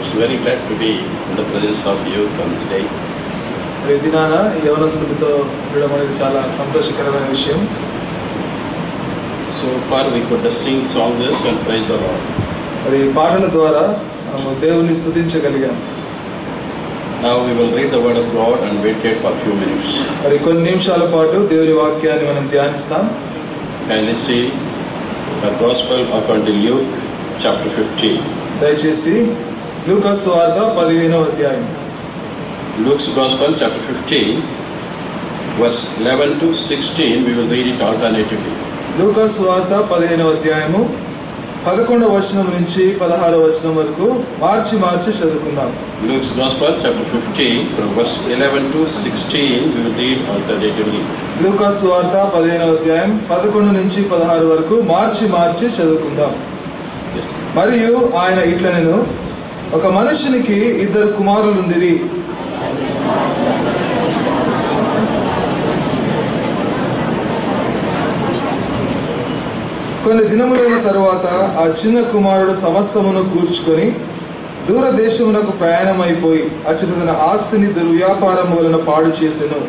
It's very glad to be in the presence of youth on this day. మరి ఈ దినాన ఈ యవనస్తులతో ఉండడం అనేది చాలా సంతోషకరమైన విషయం we could just sing songs and praise the Lord. మరి ఈ పాటల ద్వారా దేవుని స్తుతించగలిగాం Now we will read the word of God and meditate for a few minutes. మరి కొన్ని నిమిషాల పాటు దేవుని వాక్యాన్ని మనం ధ్యానిస్తాం Kindly see the Gospel according to Luke chapter 15. దయచేసి లూకాస్ వార్త పదిహేనవ అధ్యాయం Luke's Gospel chapter 15 verse 11 to 16 we will read it alternatively. లూకాస్ వార్త పదిహేనవ అధ్యాయము పదకొండవ వచనం నుంచి పదహారవ వచనం వరకు మార్చి మార్చి చదువుకుందాం Luke's Gospel chapter 15 from verse 11 to 16 we will read alternatively. లూకాస్ వార్త పదిహేనవ అధ్యాయం పదకొండు నుంచి పదహారు వరకు మార్చి మార్చి చదువుకుందాం. మరియు ఆయన ఇట్లనను ఒక మనుషునికి ఇద్దరు కుమారులుండిరి. కొన్ని దినములైన తరువాత ఆ చిన్న కుమారుడు సమస్తమును కూర్చుకొని దూరదేశమునకు ప్రయాణమైపోయి అచ్చట తన ఆస్తిని దుర్వ్యాపారం వలన పాడు చేసెను.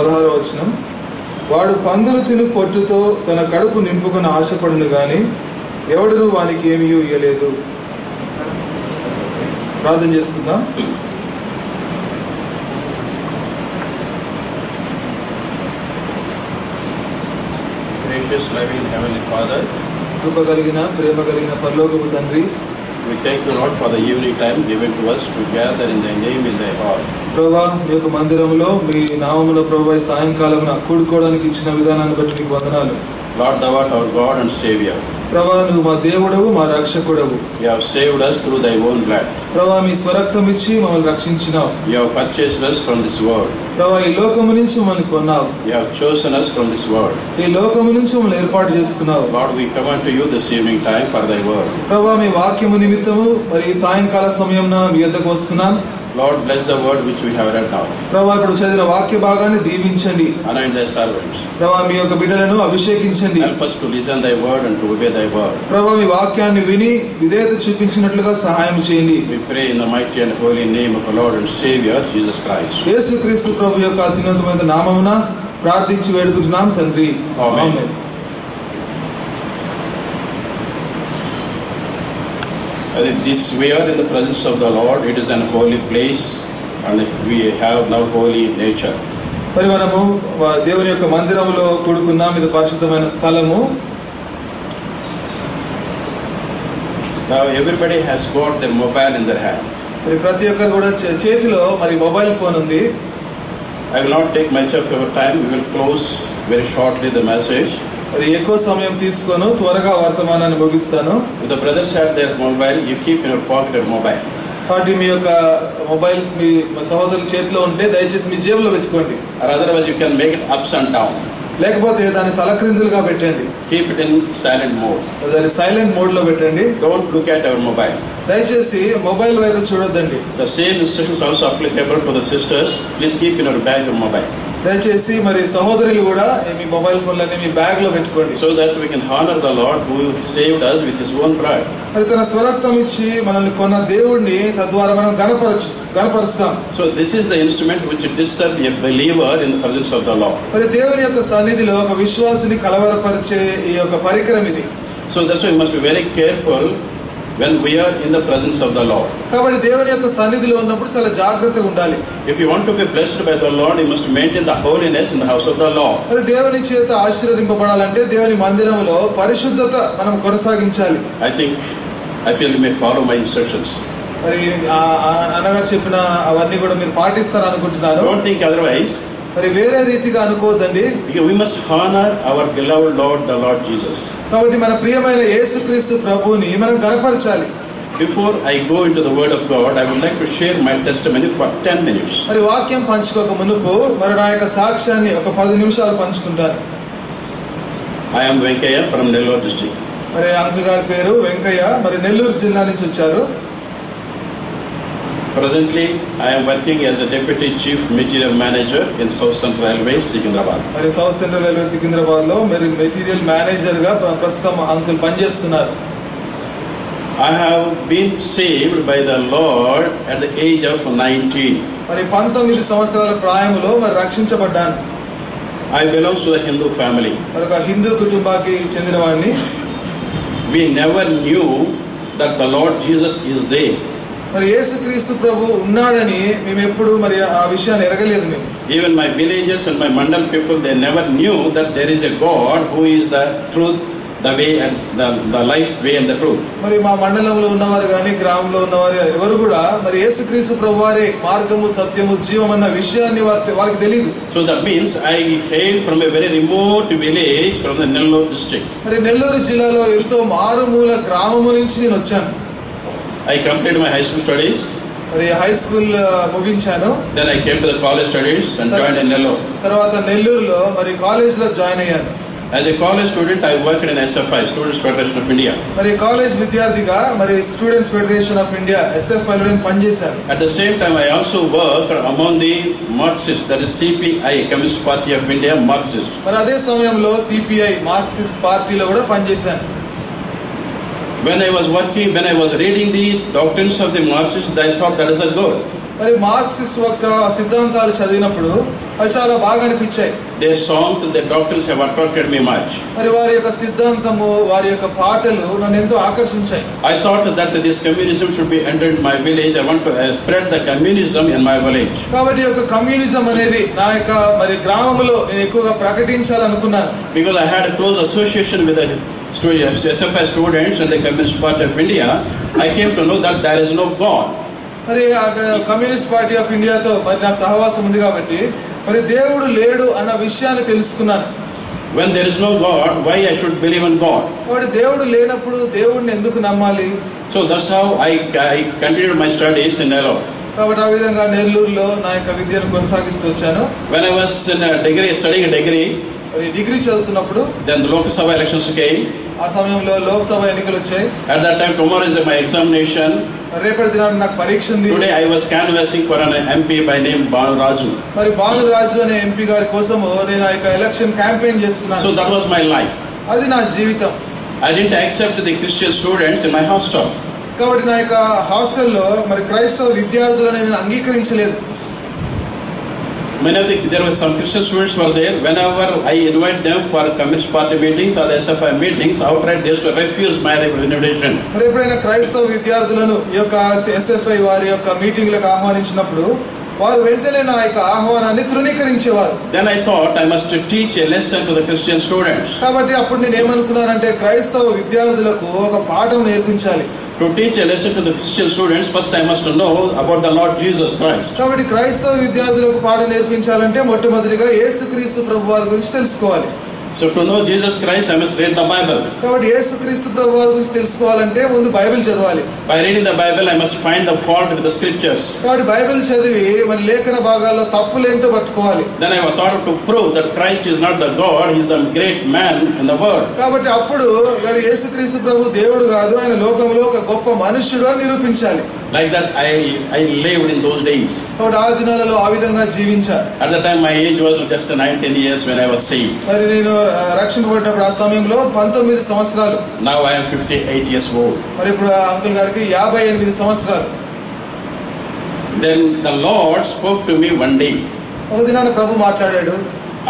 పదహారో వచనం. వాడు పందులు తిను పొట్టుతో తన కడుపు నింపుకొని ఆశపడును గాని ఎవడును వానికి ఏమీ ఇయ్యలేదు. ప్రార్థన చేసుకుందాం. కృప కలిగిన ప్రేమ కలిగిన పరలోకపు తండ్రి We thank you, Lord, for the evening time given to us to gather in thy name ఈ యొక్క మందిరంలో మీ నామంలో ప్రభా సాయంకాలం కూడుకోవడానికి ఇచ్చిన విధానాన్ని బట్టి మీకు వందనాలు. దవాట్ అవర్ గాడ్ అండ్ సేవియర్ ప్రభా నువ్వు మా దేవుడవు మా రక్షకుడవు. You have saved us through thy own blood. ప్రభా మీ స్వరక్తం ఇచ్చి మమ్మల్ని రక్షించినావు. You have purchased us from this world. ప్రభా ఈ లోకము నుంచి మమ్మల్ని కొన్నావు. You have chosen us from this world. ఈ లోకము నుంచి మమ్మల్ని ఏర్పాటు చేసుకున్నావు. Lord we come to you this evening time for thy word ప్రభా మీ వాక్యము నిమిత్తము మరి ఈ సాయంకాల సమయమున మీ యొద్దకు వస్తున్నాను. Lord, bless the word which we have read now. ప్రభా ఇప్పుడు చదివిన వాక్య భాగాన్ని దీవించండి Anoint thy servants. ప్రభా మీ యొక్క బిడ్డలను అభిషేకించండి Help us to listen thy word and to obey thy word. ప్రభా మీ వాక్యాన్ని విని విధేయత చూపించినట్లుగా సహాయం చేయండి We pray in the mighty and holy name of our Lord and Savior, Jesus Christ. యేసుక్రీస్తు ప్రభు యొక్క అత్యున్నతమైన నామమున ప్రార్థించి వేడుకుంటున్నాం తండ్రి ఆమేన్. ఆమేన్. I think అది this we are in the presence of the Lord it is an holy place and we have now holy nature మరి మనము దేవుని యొక్క మందిరంలో కూడుకున్నాం ఇది పరిశుద్ధమైన స్థలము. Everybody has got the mobile in the hand మరి ప్రతి ఒక్కరు కూడా చేతిలో మరి మొబైల్ ఫోన్ ఉంది. I will not take much of your time you will close very shortly the message మరి ఎక్కువ సమయం తీసుకోను త్వరగా వర్తమానాన్ని ముగిస్తాను. With brother shut their mobile you keep your pocket mobile కాబట్టి మీ యొక్క మొబైల్స్ మీ సహోదరుల చేతిలో ఉంటే దయచేసి మీ జేబులో పెట్టుకోండి. Or otherwise you can make it ups and down లేకపోతే దాని తలక్రిందులుగా పెట్టండి. Keep it in silent mode దాన్ని సైలెంట్ మోడ్లో పెట్టండి. Don't look at our mobile దయచేసి మొబైల్ వైపు చూడొద్దండి. The same instructions also applicable for the sisters please keep in our bag mobile దయచేసి మరి సహోదరులు కూడా మీ మొబైల్ ఫోన్ మీ బ్యాగ్లో పెట్టుకోండి. So that we can honour the Lord who saved us with his own blood మరి తన స్వరక్తం ఇచ్చి మనల్ని కొన్న దేవుణ్ణి తద్వారా మనం గణపరచు గణపరుస్తాం. So this is the instrument which disturb a believer in the presence of the lord మరి దేవుని యొక్క సన్నిధిలో ఒక విశ్వాసిని కలవరపరిచే ఈ యొక్క పరికరం ఇది. So that's why must be very careful when we are in the presence of the Lord. కాబట్టి దేవుని యొక్క సన్నిధిలో ఉన్నప్పుడు చాలా జాగ్రత్తగా ఉండాలి If you want to be blessed by the Lord, you must maintain the holiness in the house of the Lord. మరి దేవుని చేత ఆశీర్వదింపబడాలంటే దేవుని మందిరంలో పరిశుద్ధత మనం కొనసాగించాలి I think, I feel you may follow my instructions. మరి అన్నగారు చెప్పిన అవన్నీ కూడా మీరు పాటిస్తారు అనుకుంటున్నాను Don't think otherwise. మరి వేరే రీతిగా అనుకోదండి we must honour our beloved lord the lord Jesus కాబట్టి మన ప్రియమైన యేసుక్రీస్తు ప్రభువుని మనం గణపరచాలి before I go in the word of God I would like to share my testimony for 10 minutes మరి వాక్యం పంచుకోక మునుపు మరి నా యొక్క సాక్ష్యాన్ని ఒక 10 నిమిషాలు పంచుకుంటారు. I am Venkaiah from Nellore district మరి అంకుల్ గారి పేరు వెంకయ్య. మరి నెల్లూరు జిల్లా నుంచి వచ్చారు. Presently, I am working as a deputy chief material manager in South Central Railways, Secunderabad. మరి సౌత్ సెంట్రల్ రైల్వే సికింద్రాబాద్లో మరి మెటీరియల్ మేనేజర్గా ప్ర- ప్రస్తుతం అంకుల్ పనిచేస్తున్నారు I have been saved by the Lord at the age of 19. మరి పంతొమ్మిది సంవత్సరాల ప్రాయంలో మరి రక్షించబడ్డాను I belong to the Hindu family. మరి ఒక హిందూ కుటుంబానికి చెందిన వాడిని We never knew that the Lord Jesus is there. మరి యేసు క్రీస్తు ప్రభు ఉన్నాడని మేము ఎప్పుడు మరి ఆ విషయాన్ని ఎరగలేదు మేము. Even my villages and my mandal people they never knew that there is a God who is the truth the way and the life way and the truth మరి మా మండలంలో ఉన్నవారు కానీ గ్రామంలో ఉన్నవారు ఎవరు కూడా మరి యేసు క్రీస్తు ప్రభు వారే మార్గము సత్యము జీవం అన్న విషయాన్ని వారికి తెలియదు so that means I hail from a very remote village from the Nellore district మరి నెల్లూరు జిల్లాలో ఎంతో మారుమూల గ్రామము నుంచి నేను వచ్చాను. I completed my high school studies. మరి హై స్కూల్ ముగించాను Then I came to the college studies and joined in Nellore. తర్వాత నెల్లూరులో మరి కాలేజ్లో జాయిన్ అయ్యాను As a college student, I worked in SFI, Students Federation of India. మరి college విద్యార్థిగా మరి students federation of India SFI లో నేను పనిచేశాను At the same time, I also worked among the Marxists, that is CPI, Communist Party of India, Marxist. మరి అదే సమయంలో CPI Marxist పార్టీలో కూడా పనిచేశాను When I was working, when I was reading the doctrines of the Marxists, I thought that is a good. మరి Marxist యొక్క సిద్ధాంతాలు చదివినప్పుడు అవి చాలా బాగా అనిపించాయి Their songs and their doctrines have attracted me much. మరి వారి యొక్క సిద్ధాంతము వారి యొక్క పాటలు నన్ను ఎంతో ఆకర్షించాయి I thought that this communism should be entered in my village. I want to uh, spread the communism in my village. కాబట్టి యొక్క కమ్యూనిజం అనేది నా యొక్క మరి గ్రామంలో నేను ఎక్కువగా ప్రకటించాలనుకున్నాను Because I had a close association with the students, SFI students and the Communist Party of India, I came to know that there is no God. మరి ఆ కమ్యూనిస్ట్ పార్టీ ఆఫ్ ఇండియాతో మరి నాకు సహవాసం ఉంది కాబట్టి మరి దేవుడు లేడు అన్న విషయాన్ని తెలుసుకున్నాను When there is no God, why I should believe in God? కాబట్టి దేవుడు లేనప్పుడు దేవుడిని ఎందుకు నమ్మాలి So that's how I, I continued my studies in Nellore. కాబట్టి ఆ విధంగా నెల్లూరులో నా యొక్క విద్యను కొనసాగిస్తూ వచ్చాను When I was in a degree, studying a degree, degree చదువుతున్నప్పుడు దెన్ లోక్సభ ఎలక్షన్స్ వచ్చాయి ఆ సమయంలో లోక్సభ ఎన్నికలు వచ్చాయి at that time tomorrow is my examination రేపటి దినాన్ని నాకు పరీక్ష ఉంది. Today I was canvassing for an MP by name Balaraju మరి బాలరాజు అనే ఎంపీ గారి కోసం నేను ఆ యొక్క ఎలక్షన్ క్యాంపెయిన్ చేస్తున్నాను. So that was my life అది నా జీవితం. I didn't accept the Christian students in my hostel కాబట్టి నా యొక్క హాస్టల్లో మరి క్రైస్తవ విద్యార్థులను నేను అంగీకరించలేదు. Many of the, there were some Christian students were there. Whenever I invite them for Communist Party meetings or the SFI meetings, outright they used to refuse my invitation. మరి ఎప్పుడైనా క్రైస్తవ విద్యార్థులను ఈ యొక్క ఎస్ఎఫ్ఐ వారి యొక్క మీటింగ్లకు ఆహ్వానించినప్పుడు వారు వెంటనే నా యొక్క ఆహ్వానాన్ని తృణీకరించేవారు Then I thought I must teach a lesson to the Christian students. కాబట్టి అప్పుడు నేను ఏమనుకున్నానంటే క్రైస్తవ విద్యార్థులకు ఒక పాఠం నేర్పించాలి To teach a lesson to the Christian students, first I must know about the Lord Jesus Christ. కాబట్టి క్రైస్తవ విద్యార్థులకు పాఠం నేర్పించాలంటే మొట్టమొదటిగా యేసుక్రీస్తు ప్రభు వారి గురించి తెలుసుకోవాలి So to know Jesus Christ, I must read the Bible. కాబట్టి యేసుక్రీస్తు ప్రభు వారి గురించి తెలుసుకోవాలంటే ముందు బైబిల్ చదవాలి By reading the Bible, I must find the fault with the scriptures. కాబట్టి బైబిల్ చదివి మరి లేఖన భాగాల్లో తప్పులేంటో పట్టుకోవాలి Then I thought to prove that Christ is not the God, He is the great man in the world. కాబట్టి అప్పుడు మరి యేసుక్రీస్తు ప్రభు దేవుడు కాదు ఆయన లోకంలో ఒక గొప్ప మనుష్యుడు అని నిరూపించాలి Like that, I, I lived in those days. కాబట్టి ఆ దినాలలో ఆ విధంగా జీవించాలి At the time, my age was just 19 years when I was saved. మరి నేను ఆ, రక్షించబడినప్పుడు ఆ సమయంలో పంతొమ్మిది సంవత్సరాలు. Now I'm fifty eight years మరి ఇప్పుడు అంకుల్ గారికి యాభై ఎనిమిది సంవత్సరాలు. Then the lord spoke to me one ప్రభు మాట్లాడాడు.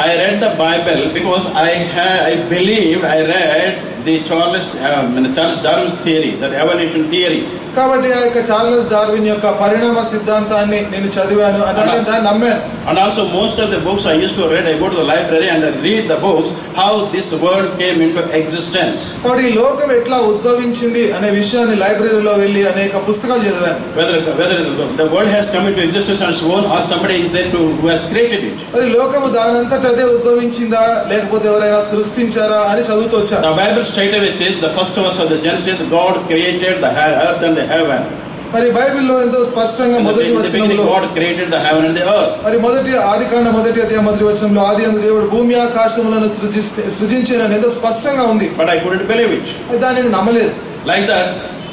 I read the Bible because I high I believe I read Charles, um, Charles Darwin's theory, that evolution theory. కాబట్టి ఆ యొక్క చార్లెస్ డార్విన్ యొక్క పరిణామ సిద్ధాంతాన్ని నేను చదివాను నేను దాన్ని నమ్మాను And also most of the books I used to read, I go to the library and I read the books, how this world came into existence. కాబట్టి ఈ లోకం ఎట్లా ఉద్భవించింది అనే విషయాన్ని లైబ్రరీలో వెళ్ళి అనేక పుస్తకాలు చదివాను the world has come into existence on its own or somebody is there to, who has created it. మరి లోకము దానంతట అదే ఉద్భవించిందా లేకపోతే ఎవరైనా సృష్టించారా అని చదువుతూ వచ్చాను The Bible straight away says the first verse of the Genesis God created the earth and the heaven మరి బైబిల్లో ఎంతో స్పష్టంగా మొదటి వచనంలో God created the heaven and the earth మరి మొదటి ఆదికాండ మొదటి అధ్యాయ మొదటి వచనంలో ఆది అందు దేవుడు భూమి ఆకాశములను సృజించి సృజించిన ఎంతో స్పష్టంగా ఉంది. But I couldn't believe it దానిని నమ్మలేదు. Like that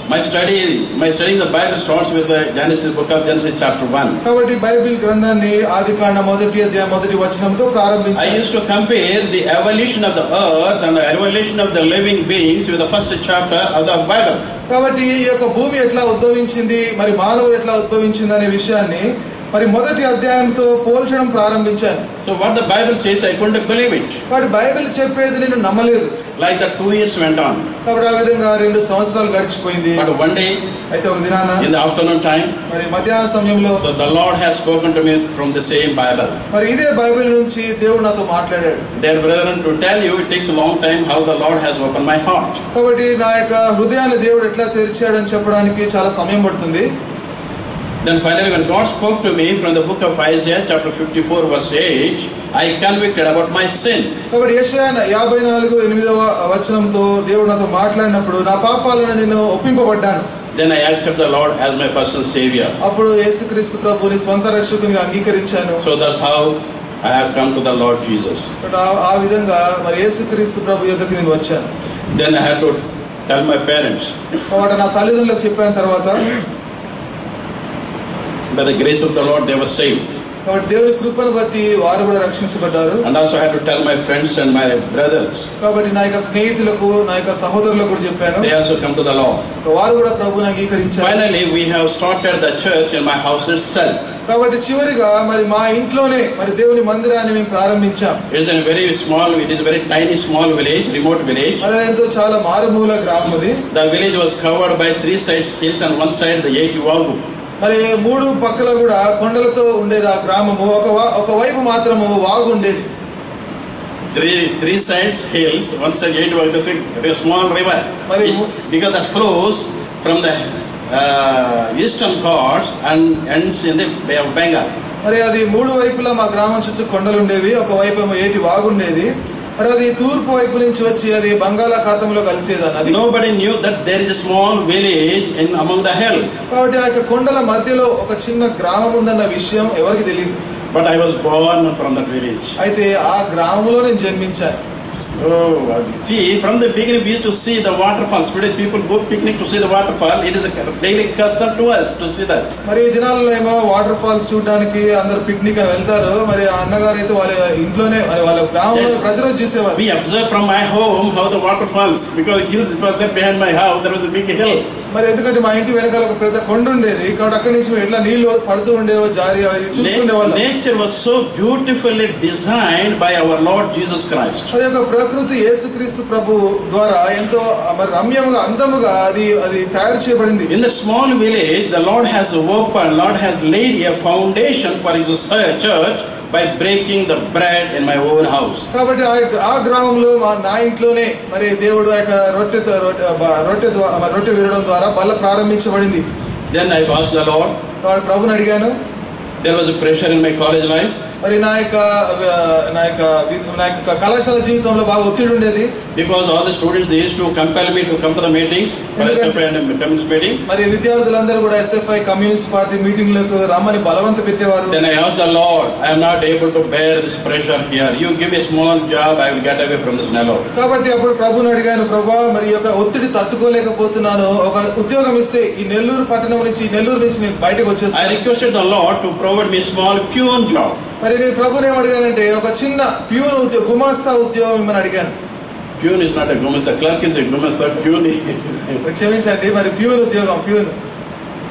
My study, my studying the Bible starts with the Genesis book of Genesis chapter 1. కాబట్టి బైబిల్ గ్రంథాన్ని ఆది కాండ మొదటి అధ్యాయం మొదటి వచనంతో I ప్రారంభించాను used to compare the evolution of the earth and the evolution of the living beings with the first chapter of the Bible. కాబట్టి ఈ యొక్క భూమి ఎట్లా ఉద్భవించింది మరి మానవుడు ఎట్లా ఉద్భవించింది అనే విషయాన్ని మరి మొదటి అధ్యాయంతో పోల్చడం ప్రారంభించాను. So what the Bible says I could believe it what Bible చెప్పేది నేను నమ్మలేదు. Like the 2 years went on కాబట్టి ఆ విధంగా రెండు సంవత్సరాలు గడిచిపోయింది. బట్ వన్ డే అయితే ఒక దినాన ఇన్ ది ఆఫ్టర్నూన్ టైం మరి మధ్యాహ్న సమయంలో so the lord has spoken to me from the same Bible మరి ఇదే బైబిల్ నుంచి దేవుడు నాతో మాట్లాడాడు. Dear brother to tell you it takes long time how the lord has open my heart కాబట్టి నా యొక్క హృదయాన్ని దేవుడు ఎట్లా తెరిచాడని చెప్పడానికి చాలా సమయం పడుతుంది. Then finally, when God spoke to me from the book of Isaiah, chapter 54, verse 8, I convicted about my sin. కాబట్టి యెషయా యాభై నాలుగు ఎనిమిదవ వచనంతో దేవుడు నాతో మాట్లాడినప్పుడు నా పాపాలను నేను ఒప్పింపబడ్డాను Then I accept the Lord as my personal Savior. అప్పుడు యేసుక్రీస్తు ప్రభుని స్వంత రక్షకునిగా అంగీకరించాను So that's how I have come to the Lord Jesus. ఆ విధంగా మరి యేసుక్రీస్తు ప్రభు యొద్దకు నేను వచ్చాను Then I had to tell my parents, కాబట్టి నా తల్లిదండ్రులకు చెప్పిన తర్వాత by the grace of the Lord, they were saved. దేవుని కృపను బట్టి వారు కూడా రక్షించబడ్డారు And also I had to tell my friends and my brothers, కాబట్టి నా యొక్క స్నేహితులకు నా యొక్క సహోదరులకు కూడా చెప్పాను they also come to the Lord. వారు కూడా ప్రభుని అంగీకరించారు Finally, we have started the church in my house itself. కాబట్టి చివరిగా మరి మా ఇంట్లోనే మరి దేవుని మందిరాన్ని మేము ప్రారంభించాం It is a very small, it is a very tiny small village, remote village. మరి అది ఎంతో చాలా మారుమూల గ్రామం అది The village was covered by three sides hills and one side the eight Wagu. మరి మూడు పక్కల కూడా కొండలతో ఉండేది ఆ గ్రామము. ఒక ఒక వైపు మాత్రము వాగు ఉండేది. Three three sides hills one side eight white small river మరి because that flows from the eastern Ghats and ends in the Bengal మరి అది మూడు వైపులా మా గ్రామం చుట్టూ కొండలు ఉండేవి. ఒకవైపు ఏటి వాగుండేది మరి అది తూర్పు వైపు నుంచి వచ్చి అది బంగాళాఖాతంలో కలిసేది అన్నది Nobody knew that there is a small village in among the hills. కాబట్టి ఆ యొక్క కొండల మధ్యలో ఒక చిన్న గ్రామం ఉందన్న విషయం ఎవరికి తెలియదు But I was born from that village. అయితే ఆ గ్రామంలో నేను జన్మించాను So, uh, see, from the beginning we used to see the waterfalls. Today people go picnic to see the waterfall. It is a daily custom to us to see that. మరి ఈ దినాల్లో ఏమో water falls చూడడానికి అందరు picnic అని వెళ్తారు మరి అన్నగారు అయితే వాళ్ళ ఇంట్లోనే వాళ్ళ గ్రామంలో. ప్రతిరోజు చూసేవారు We observe from my home how the waterfalls, because hills was there behind my house, there was a big hill. మరి ఎందుకంటే మా ఇంటి వెనకాల ఒక పెద్ద కొండ ఉండేది. కాబట్టి అక్కడి నుంచి ఎట్లా నీళ్ళు పడుతూ ఉండేవో జారి nature was so beautiful design by our lord Jesus Christ అది ఒక ప్రకృతి యేసు క్రీస్తు ప్రభు ద్వారా ఎంతో మరి రమ్యముగా అందముగా అది అది తయారు చేయబడింది. In the small village the lord has open lord has laid a foundation for his church by breaking the bread in my own house. కాబట్టి ఆ గ్రామంలో మా నా ఇంట్లోనే మరి దేవుడు ఆ యొక్క రొట్టెతో రొట్టె బ- రొట్టె రొట్టె విరడం ద్వారా బల్ల ప్రారంభించబడింది Then I asked the Lord, కాబట్టి ప్రభుని అడిగాను there was a pressure in my college life. మరి నా యొక్క నా యొక్క నా యొక్క కళాశాల జీవితంలో బాగా ఒత్తిడి ఉండేది. Because all the students they use to compel me to come to the meetings communist meeting మరి విద్యార్థులందరూ కూడా ఎస్ఎఫ్ఐ కమ్యూనిస్ పార్టీ మీటింగ్లకు రామని బలవంత పెట్టేవారు. Then I have the lord I am not able to bear this pressure here you give a small job I will get away from this నెలో కాబట్టి అప్పుడు ప్రభువుని అడిగాను ప్రభువా మరి యొక్క ఒత్తిడి తట్టుకోలేకపోతున్నాను. ఒక ఉద్యోగం ఇస్తే ఈ నెల్లూరు పట్టణం నుంచి నెల్లూరు నుంచి నేను బయటకు వచ్చేస్తాను. I requested the lord to provide me small peon job మరి నేను ప్రభుని ఏం అడిగానంటే ఒక చిన్న ప్యూన్ ఉద్యోగం గుమాస్తా ఉద్యోగం ఇమ్మని అడిగాను Peon is not a gumas, the clerk is a gumas, the peon is. మరి క్షమించండి మరి ప్యూన్ ఉద్యోగం peon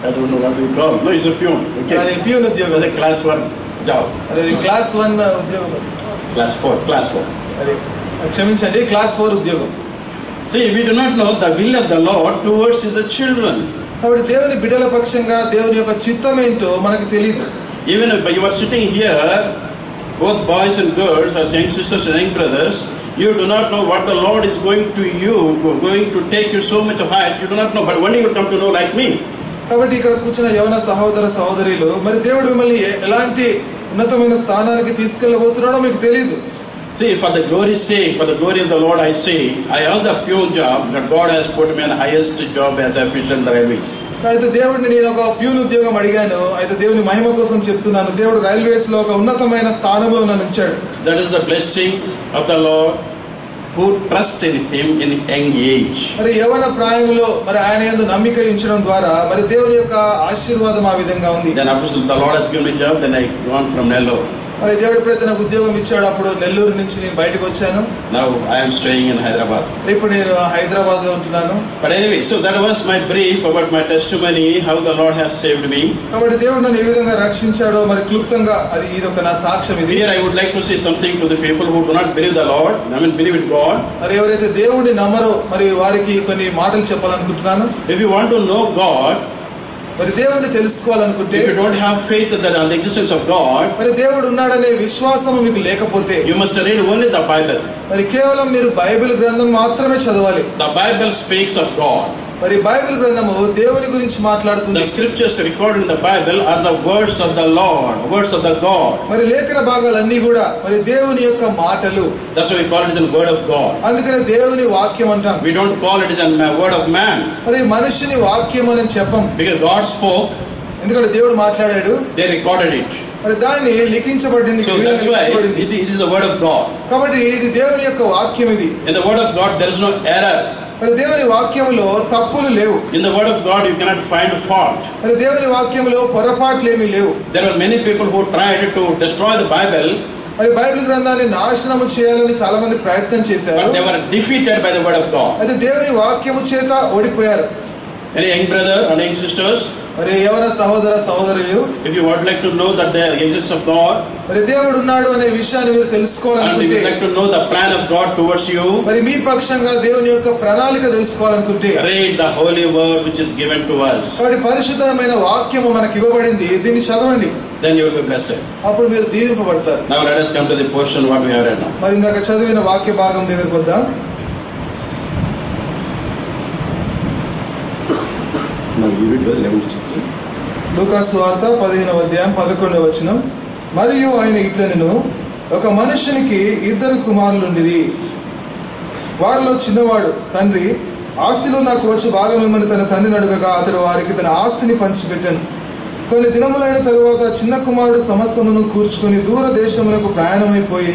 I don't know what you call. No, it's a peon. అది Okay. ప్యూన్ It ఉద్యోగం was a class one job. మరి అది class one ఉద్యోగం Class four, class four. అది క్షమించండి క్లాస్ ఫోర్ ఉద్యోగం See, we do not know the will of the Lord towards his children. కాబట్టి దేవుని బిడ్డల పక్షంగా దేవుని యొక్క చిత్తం ఏంటో మనకు తెలియదు Even if you are sitting here, both boys and girls, as young sisters and young brothers, you do not know what the Lord is going to you, going to take you so much of heights. You do not know, but one day you will come to know like me. కాబట్టి ఇక్కడ కూర్చున్న యవన సహోదర సహోదరులు మరి దేవుడు మిమ్మల్ని ఎ- ఎలాంటి ఉన్నతమైన స్థానానికి తీసుకెళ్ళబోతున్నాడో మీకు తెలియదు See, for the glory's sake, for the glory of the Lord, I say, I asked the pure job, but God has put me on the highest job as official in the railways. అయితే దేవుడిని నేను ఒక peon ఉద్యోగం అడిగాను అయితే దేవుని మహిమ కోసం చెప్తున్నాను దేవుడు రైల్వేస్లో ఒక ఉన్నతమైన స్థానంలో నన్ను ఉంచాడు That is the blessing of the Lord. who trust in Him in young age. మరి యవన ప్రాయంలో మరి ఆయన యందు నమ్మిక ఉంచడం ద్వారా మరి దేవుని యొక్క ఆశీర్వాదం ఆ విధంగా ఉంది Then after the Lord has given me a job, then I gone from Nellore. మరి దేవుడు ఎప్పుడైతే నాకు ఉద్యోగం ఇచ్చాడు అప్పుడు నెల్లూరు నుంచి నేను బయటకు వచ్చాను. Now I am staying in Hyderabad ఇప్పుడు నేను హైదరాబాద్లో ఉంటున్నాను. But anyway so that was my brief about my testimony how the lord has saved me కాబట్టి దేవుడు నన్ను ఏ విధంగా రక్షించాడో మరి క్లుప్తంగా అది ఇది ఒక నా సాక్ష్యం ఇది. Here I would like to see something to the people who do not believe the lord I mean believe in God మరి ఎవరైతే దేవుడిని నమ్మరో మరి వారికి కొన్ని మాటలు చెప్పాలనుకుంటున్నాను. If you want to know God మరి దేవుడిని తెలుసుకోవాలనుకుంటే if you don't have faith that on the existence of God, మరి దేవుడు ఉన్నాడనే విశ్వాసం మీకు లేకపోతే you must read only the Bible. మరి కేవలం మీరు బైబిల్ గ్రంథం మాత్రమే చదవాలి The Bible speaks of God. మరి బైబిల్ గ్రంథము దేవుని గురించి మాట్లాడుతుంది. Scriptures record in the Bible are the words of the lord words of the God మరి లేఖన భాగాలన్నీ కూడా మరి దేవుని యొక్క మాటలు. That's why call it the word of God అందుకని దేవుని వాక్యం అంటాం. We don't call it the word of man మరి మనిషిని వాక్యం అని చెప్పం. బికాజ్ గాడ్ స్పోక్ ఎందుకంటే దేవుడు మాట్లాడాడు. దే రికార్డెడ్ ఇట్ మరి దాన్ని లిఖించబడింది it is the word of God కాబట్టి ఇది దేవుని యొక్క వాక్యం ఇది. In the word of God there is no error మరి దేవుని వాక్యములో తప్పులు లేవు. In the word of God you cannot find fault మరి దేవుని వాక్యములో పొరపాట్లు ఏమీ లేవు. There are many people who tried to destroy the Bible మరి బైబిల్ గ్రంథాన్ని నాశనం చేయాలని చాలా మంది ప్రయత్నం చేశారు. But they were defeated by the word of God అయితే దేవుని వాక్యము చేత ఓడిపోయారు. Any young brother and young sisters మరి ఎవరి సహోదర సహోదరులు? If you would like to know that the agents of God మరి దేవుడు ఉన్నాడు అనే విషయాన్ని మీరు తెలుసుకోవాలనుకుంటే and you like to know the plan of God towards you మరి మీ పక్షంగా దేవుని యొక్క ప్రణాళిక తెలుసుకోవాలనుకుంటే read the holy word which is given to us. కాబట్టి పరిశుద్ధమైన వాక్యము మనకి ఇవ్వబడింది. దీన్ని చదవండి. Then you will be blessed అప్పుడు మీరు దీవింపబడతారు. Now let us come to the portion what we have read now మరి ఇందాక చదివిన వాక్య భాగం దగ్గరికి వద్దాం. Now you read verse లూకాసు వార్త పదిహేనవ అధ్యాయం పదకొండవ వచనం. మరియు ఆయన ఇట్లనెను ఒక మనుషునికి ఇద్దరు కుమారులుండిరి. వారిలో చిన్నవాడు తండ్రి ఆస్తిలో నాకు వచ్చి భాగం ఇమ్మని తన తండ్రిని అడుగగా అతడు వారికి తన ఆస్తిని పంచిపెట్టాను. కొన్ని దినములైన తరువాత చిన్న కుమారుడు సమస్తమును కూర్చుకొని దూర దేశములకు ప్రయాణమైపోయి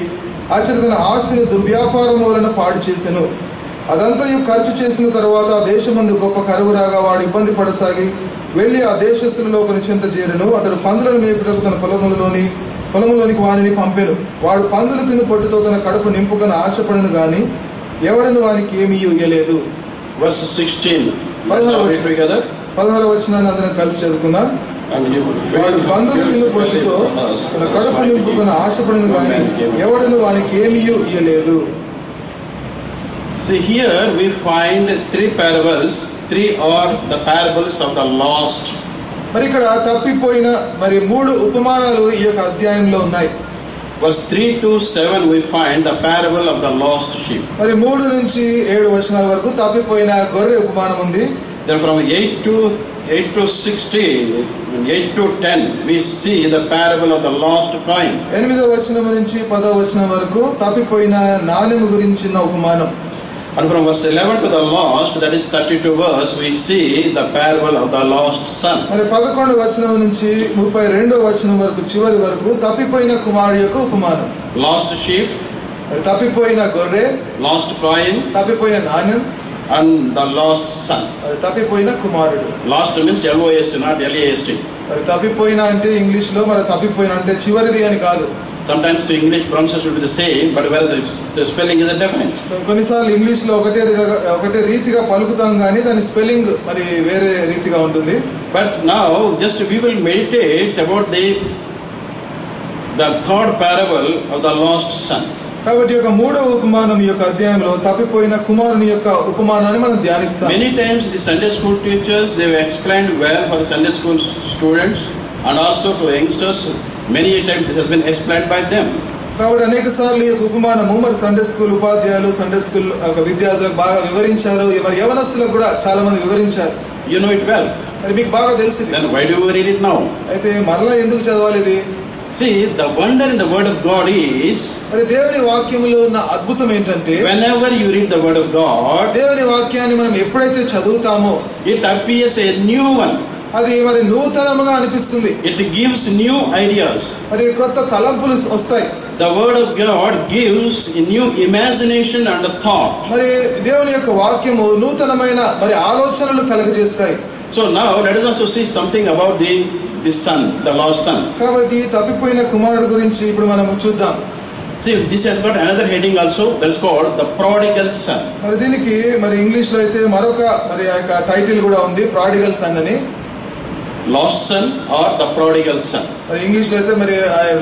అతడు తన ఆస్తిని దుర్వ్యాపారం వలన పాడు చేశాను అదంతయు ఖర్చు చేసిన తర్వాత ఆ దేశమందు గొప్ప కరువు రాగా వాడు ఇబ్బంది పడసాగి వెళ్ళి ఆ దేశస్తులలో ఒకని చెంత చేరెను. అతడు పందులను మేపుటకు తన పొలములలోని పొలములోనికి వానిని పంపెను. వాడు పందులు తిని పొట్టుతో తన కడుపు నింపుకొని ఆశపడను గాని ఎవడను వానికి ఏమీ ఇయ్యలేదు. Verse 16. Let's Father, all read what's- together. పదహారు వచ్చినాన్ని అతను కలిసి చదువుకుందాం వాడు పందులు తిని పొట్టుతో తన కడుపు నింపుకొని ఆశపడను గాని ఎవడను వానికి ఏమీ ఇయ్యలేదు. See here we find three parables. Three are the parables of the lost. మరి ఇక్కడ తప్పిపోయిన మరి మూడు ఉపమానాలు ఈ యొక్క అధ్యాయంలో ఉన్నాయి Verse 3 to 7 we find the parable of the lost sheep. మరి మూడు నుంచి ఏడు వచనాల వరకు తప్పిపోయిన గొర్రె ఉపమానం ఉంది Then from 8 to 8 to 60, 8 to 10, we see the parable of the lost coin. ఎనిమిదో వచనం నుంచి పదో వచనం వరకు తప్పిపోయిన నాణ్యము గురించిన ఉపమానం And from verse 11 to the last, that is 32 verse, we see the parable of the lost son. మరి పదకొండు వచనం నుంచి ముప్పై రెండో వచనం వరకు చివరి వరకు తప్పిపోయిన కుమారుడు యొక్క ఉపమానం Lost sheep, మరి తప్పిపోయిన గొర్రె lost coin, తప్పిపోయిన నాణ్యం and the lost son. మరి తప్పిపోయిన కుమారుడు Lost means L-O-S-T, not L-A-S-T. మరి తప్పిపోయిన అంటే ఇంగ్లీష్లో మరి తప్పిపోయిన అంటే చివరిది అని కాదు Sometimes English pronunciation will be the same, but where the, the spelling is different. కొన్నిసార్లు ఇంగ్లీష్లో ఒకటే ఒకటే రీతిగా పలుకుతాం కానీ దాని స్పెల్లింగ్ మరి వేరే రీతిగా ఉంటుంది But now, just we will meditate about the the third parable of the lost son. కాబట్టి యొక్క మూడవ ఉపమానం యొక్క అధ్యాయంలో తప్పిపోయిన కుమారుని యొక్క ఉపమానాన్ని మనం ధ్యానిస్తాం Many times the Sunday school teachers they have explained well for the Sunday school students and also to the youngsters. many a time this has been explained by them. కాబట్టి అనేక సార్లు ఈ ఉపమానము మరి సండే స్కూల్ ఉపాధ్యాయులు Sunday school ఒక విద్యార్థులకు బాగా వివరించారు. మరి యవనస్తులకు కూడా చాలా మంది వివరించారు. యు నో ఇట్ వెల్ మరి మీకు బాగా తెలుసు then why do you read it now అయితే మరలా ఎందుకు చదవాలి ఇది? See the wonder in the word of God is మరి దేవుని వాక్యములో ఉన్న అద్భుతం ఏంటంటే whenever you read the word of God దేవుని వాక్యాన్ని మనం ఎప్పుడైతే చదువుతామో it appears a new one అది మరి నూతనముగా అనిపిస్తుంది It gives new ideas. మరి కొత్త తలంపులు వస్తాయి The word of God gives a new imagination and a thought. మరి దేవుని యొక్క వాక్యము నూతనమైన మరి ఆలోచనలు కలుగజేస్తాయి So now let us also see something about the, the son, the lost son. కాబట్టి తప్పిపోయిన కుమారుడు గురించి ఇప్పుడు మనం చూద్దాం See, this has got another heading also that's called the prodigal son. మరి దీనికి మరి ఇంగ్లీష్లో అయితే మరొక మరి ఆ యొక్క టైటిల్ కూడా ఉంది ప్రాడిగల్ సన్ అని Lost son or the prodigal son. మరి ఇంగ్లీష్లో అయితే మరి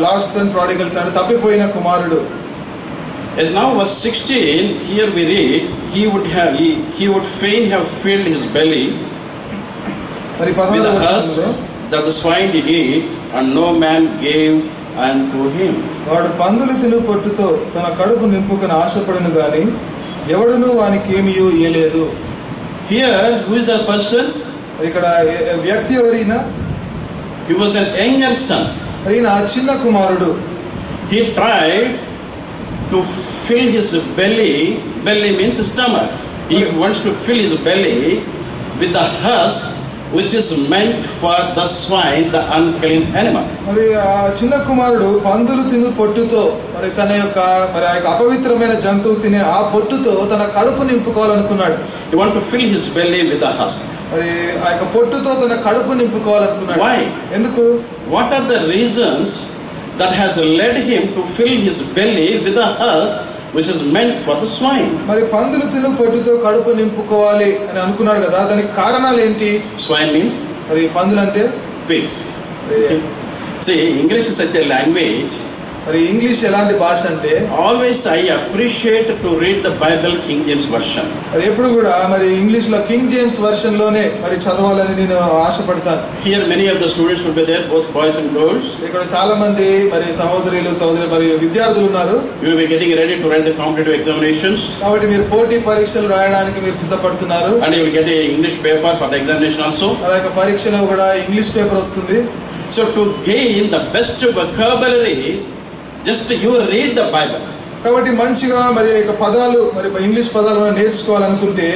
లాస్ట్ సన్ ప్రాడిగల్ సన్ తప్పిపోయిన కుమారుడు As now verse 16, here we read, he would have he, he would fain have filled his belly మరి with the husk that the swine did eat, and no man gave unto him. వాడు పందులు తిను పొట్టుతో తన కడుపు నింపుకొని ఆశపడను గాని ఎవడును వానికి ఏమీ ఇయ్యలేదు Here, who is the person? మరి ఇక్కడ ఏ- ఏ వ్యక్తి ఎవరైనా He was an younger son. మరి ఈయన చిన్న కుమారుడు He tried to fill his belly, belly means stomach. He wants to fill his belly with the husk which is meant for the swine, the unclean animal. మరి ఆ చిన్న కుమారుడు పందులు తిను పొట్టుతో మరి తన యొక్క మరి ఆ యొక్క అపవిత్రమైన జంతువు తినే ఆ పొట్టుతో తన కడుపు నింపుకోవాలనుకున్నాడు He want to fill his belly with the husk. మరి ఆ యొక్క పొట్టుతో తన కడుపు నింపుకోవాలనుకున్నాడు Why? ఎందుకు What are the reasons that has led him to fill his belly with the husk which is meant for the swine? మరి పందులు తిను పొట్టుతో కడుపు నింపుకోవాలి అని అనుకున్నాడు కదా దానికి కారణాలు ఏంటి Swine means మరి పందులు అంటే pigs. మరి- See, English is such a language. మరి ఇంగ్లీష్ ఎలాంటి భాష అంటే? Always I appreciate to read the Bible King James version అది ఎప్పుడు కూడా మరి ఇంగ్లీష్లో కింగ్ జేమ్స్ వర్షన్లోనే మరి చదవాలని నేను ఆశపడతాను. Here many of the students will be there both boys and girls ఇక్కడ చాలా మంది మరి సహోదరులు సహోదరి మరి విద్యార్థులు ఉన్నారు. You will be getting ready to write the competitive examinations కాబట్టి మీరు పోటీ పరీక్షలు రాయడానికి మీరు సిద్ధపడుతున్నారు. And you will get a English paper for the examination also అలాగ పరీక్షలో కూడా ఇంగ్లీష్ పేపర్ వస్తుంది. So to gain the best vocabulary just you read the Bible. కాబట్టి మంచిగా మరి యొక్క పదాలు మరి ఇంగ్లీష్ పదాలు మనం నేర్చుకోవాలనుకుంటే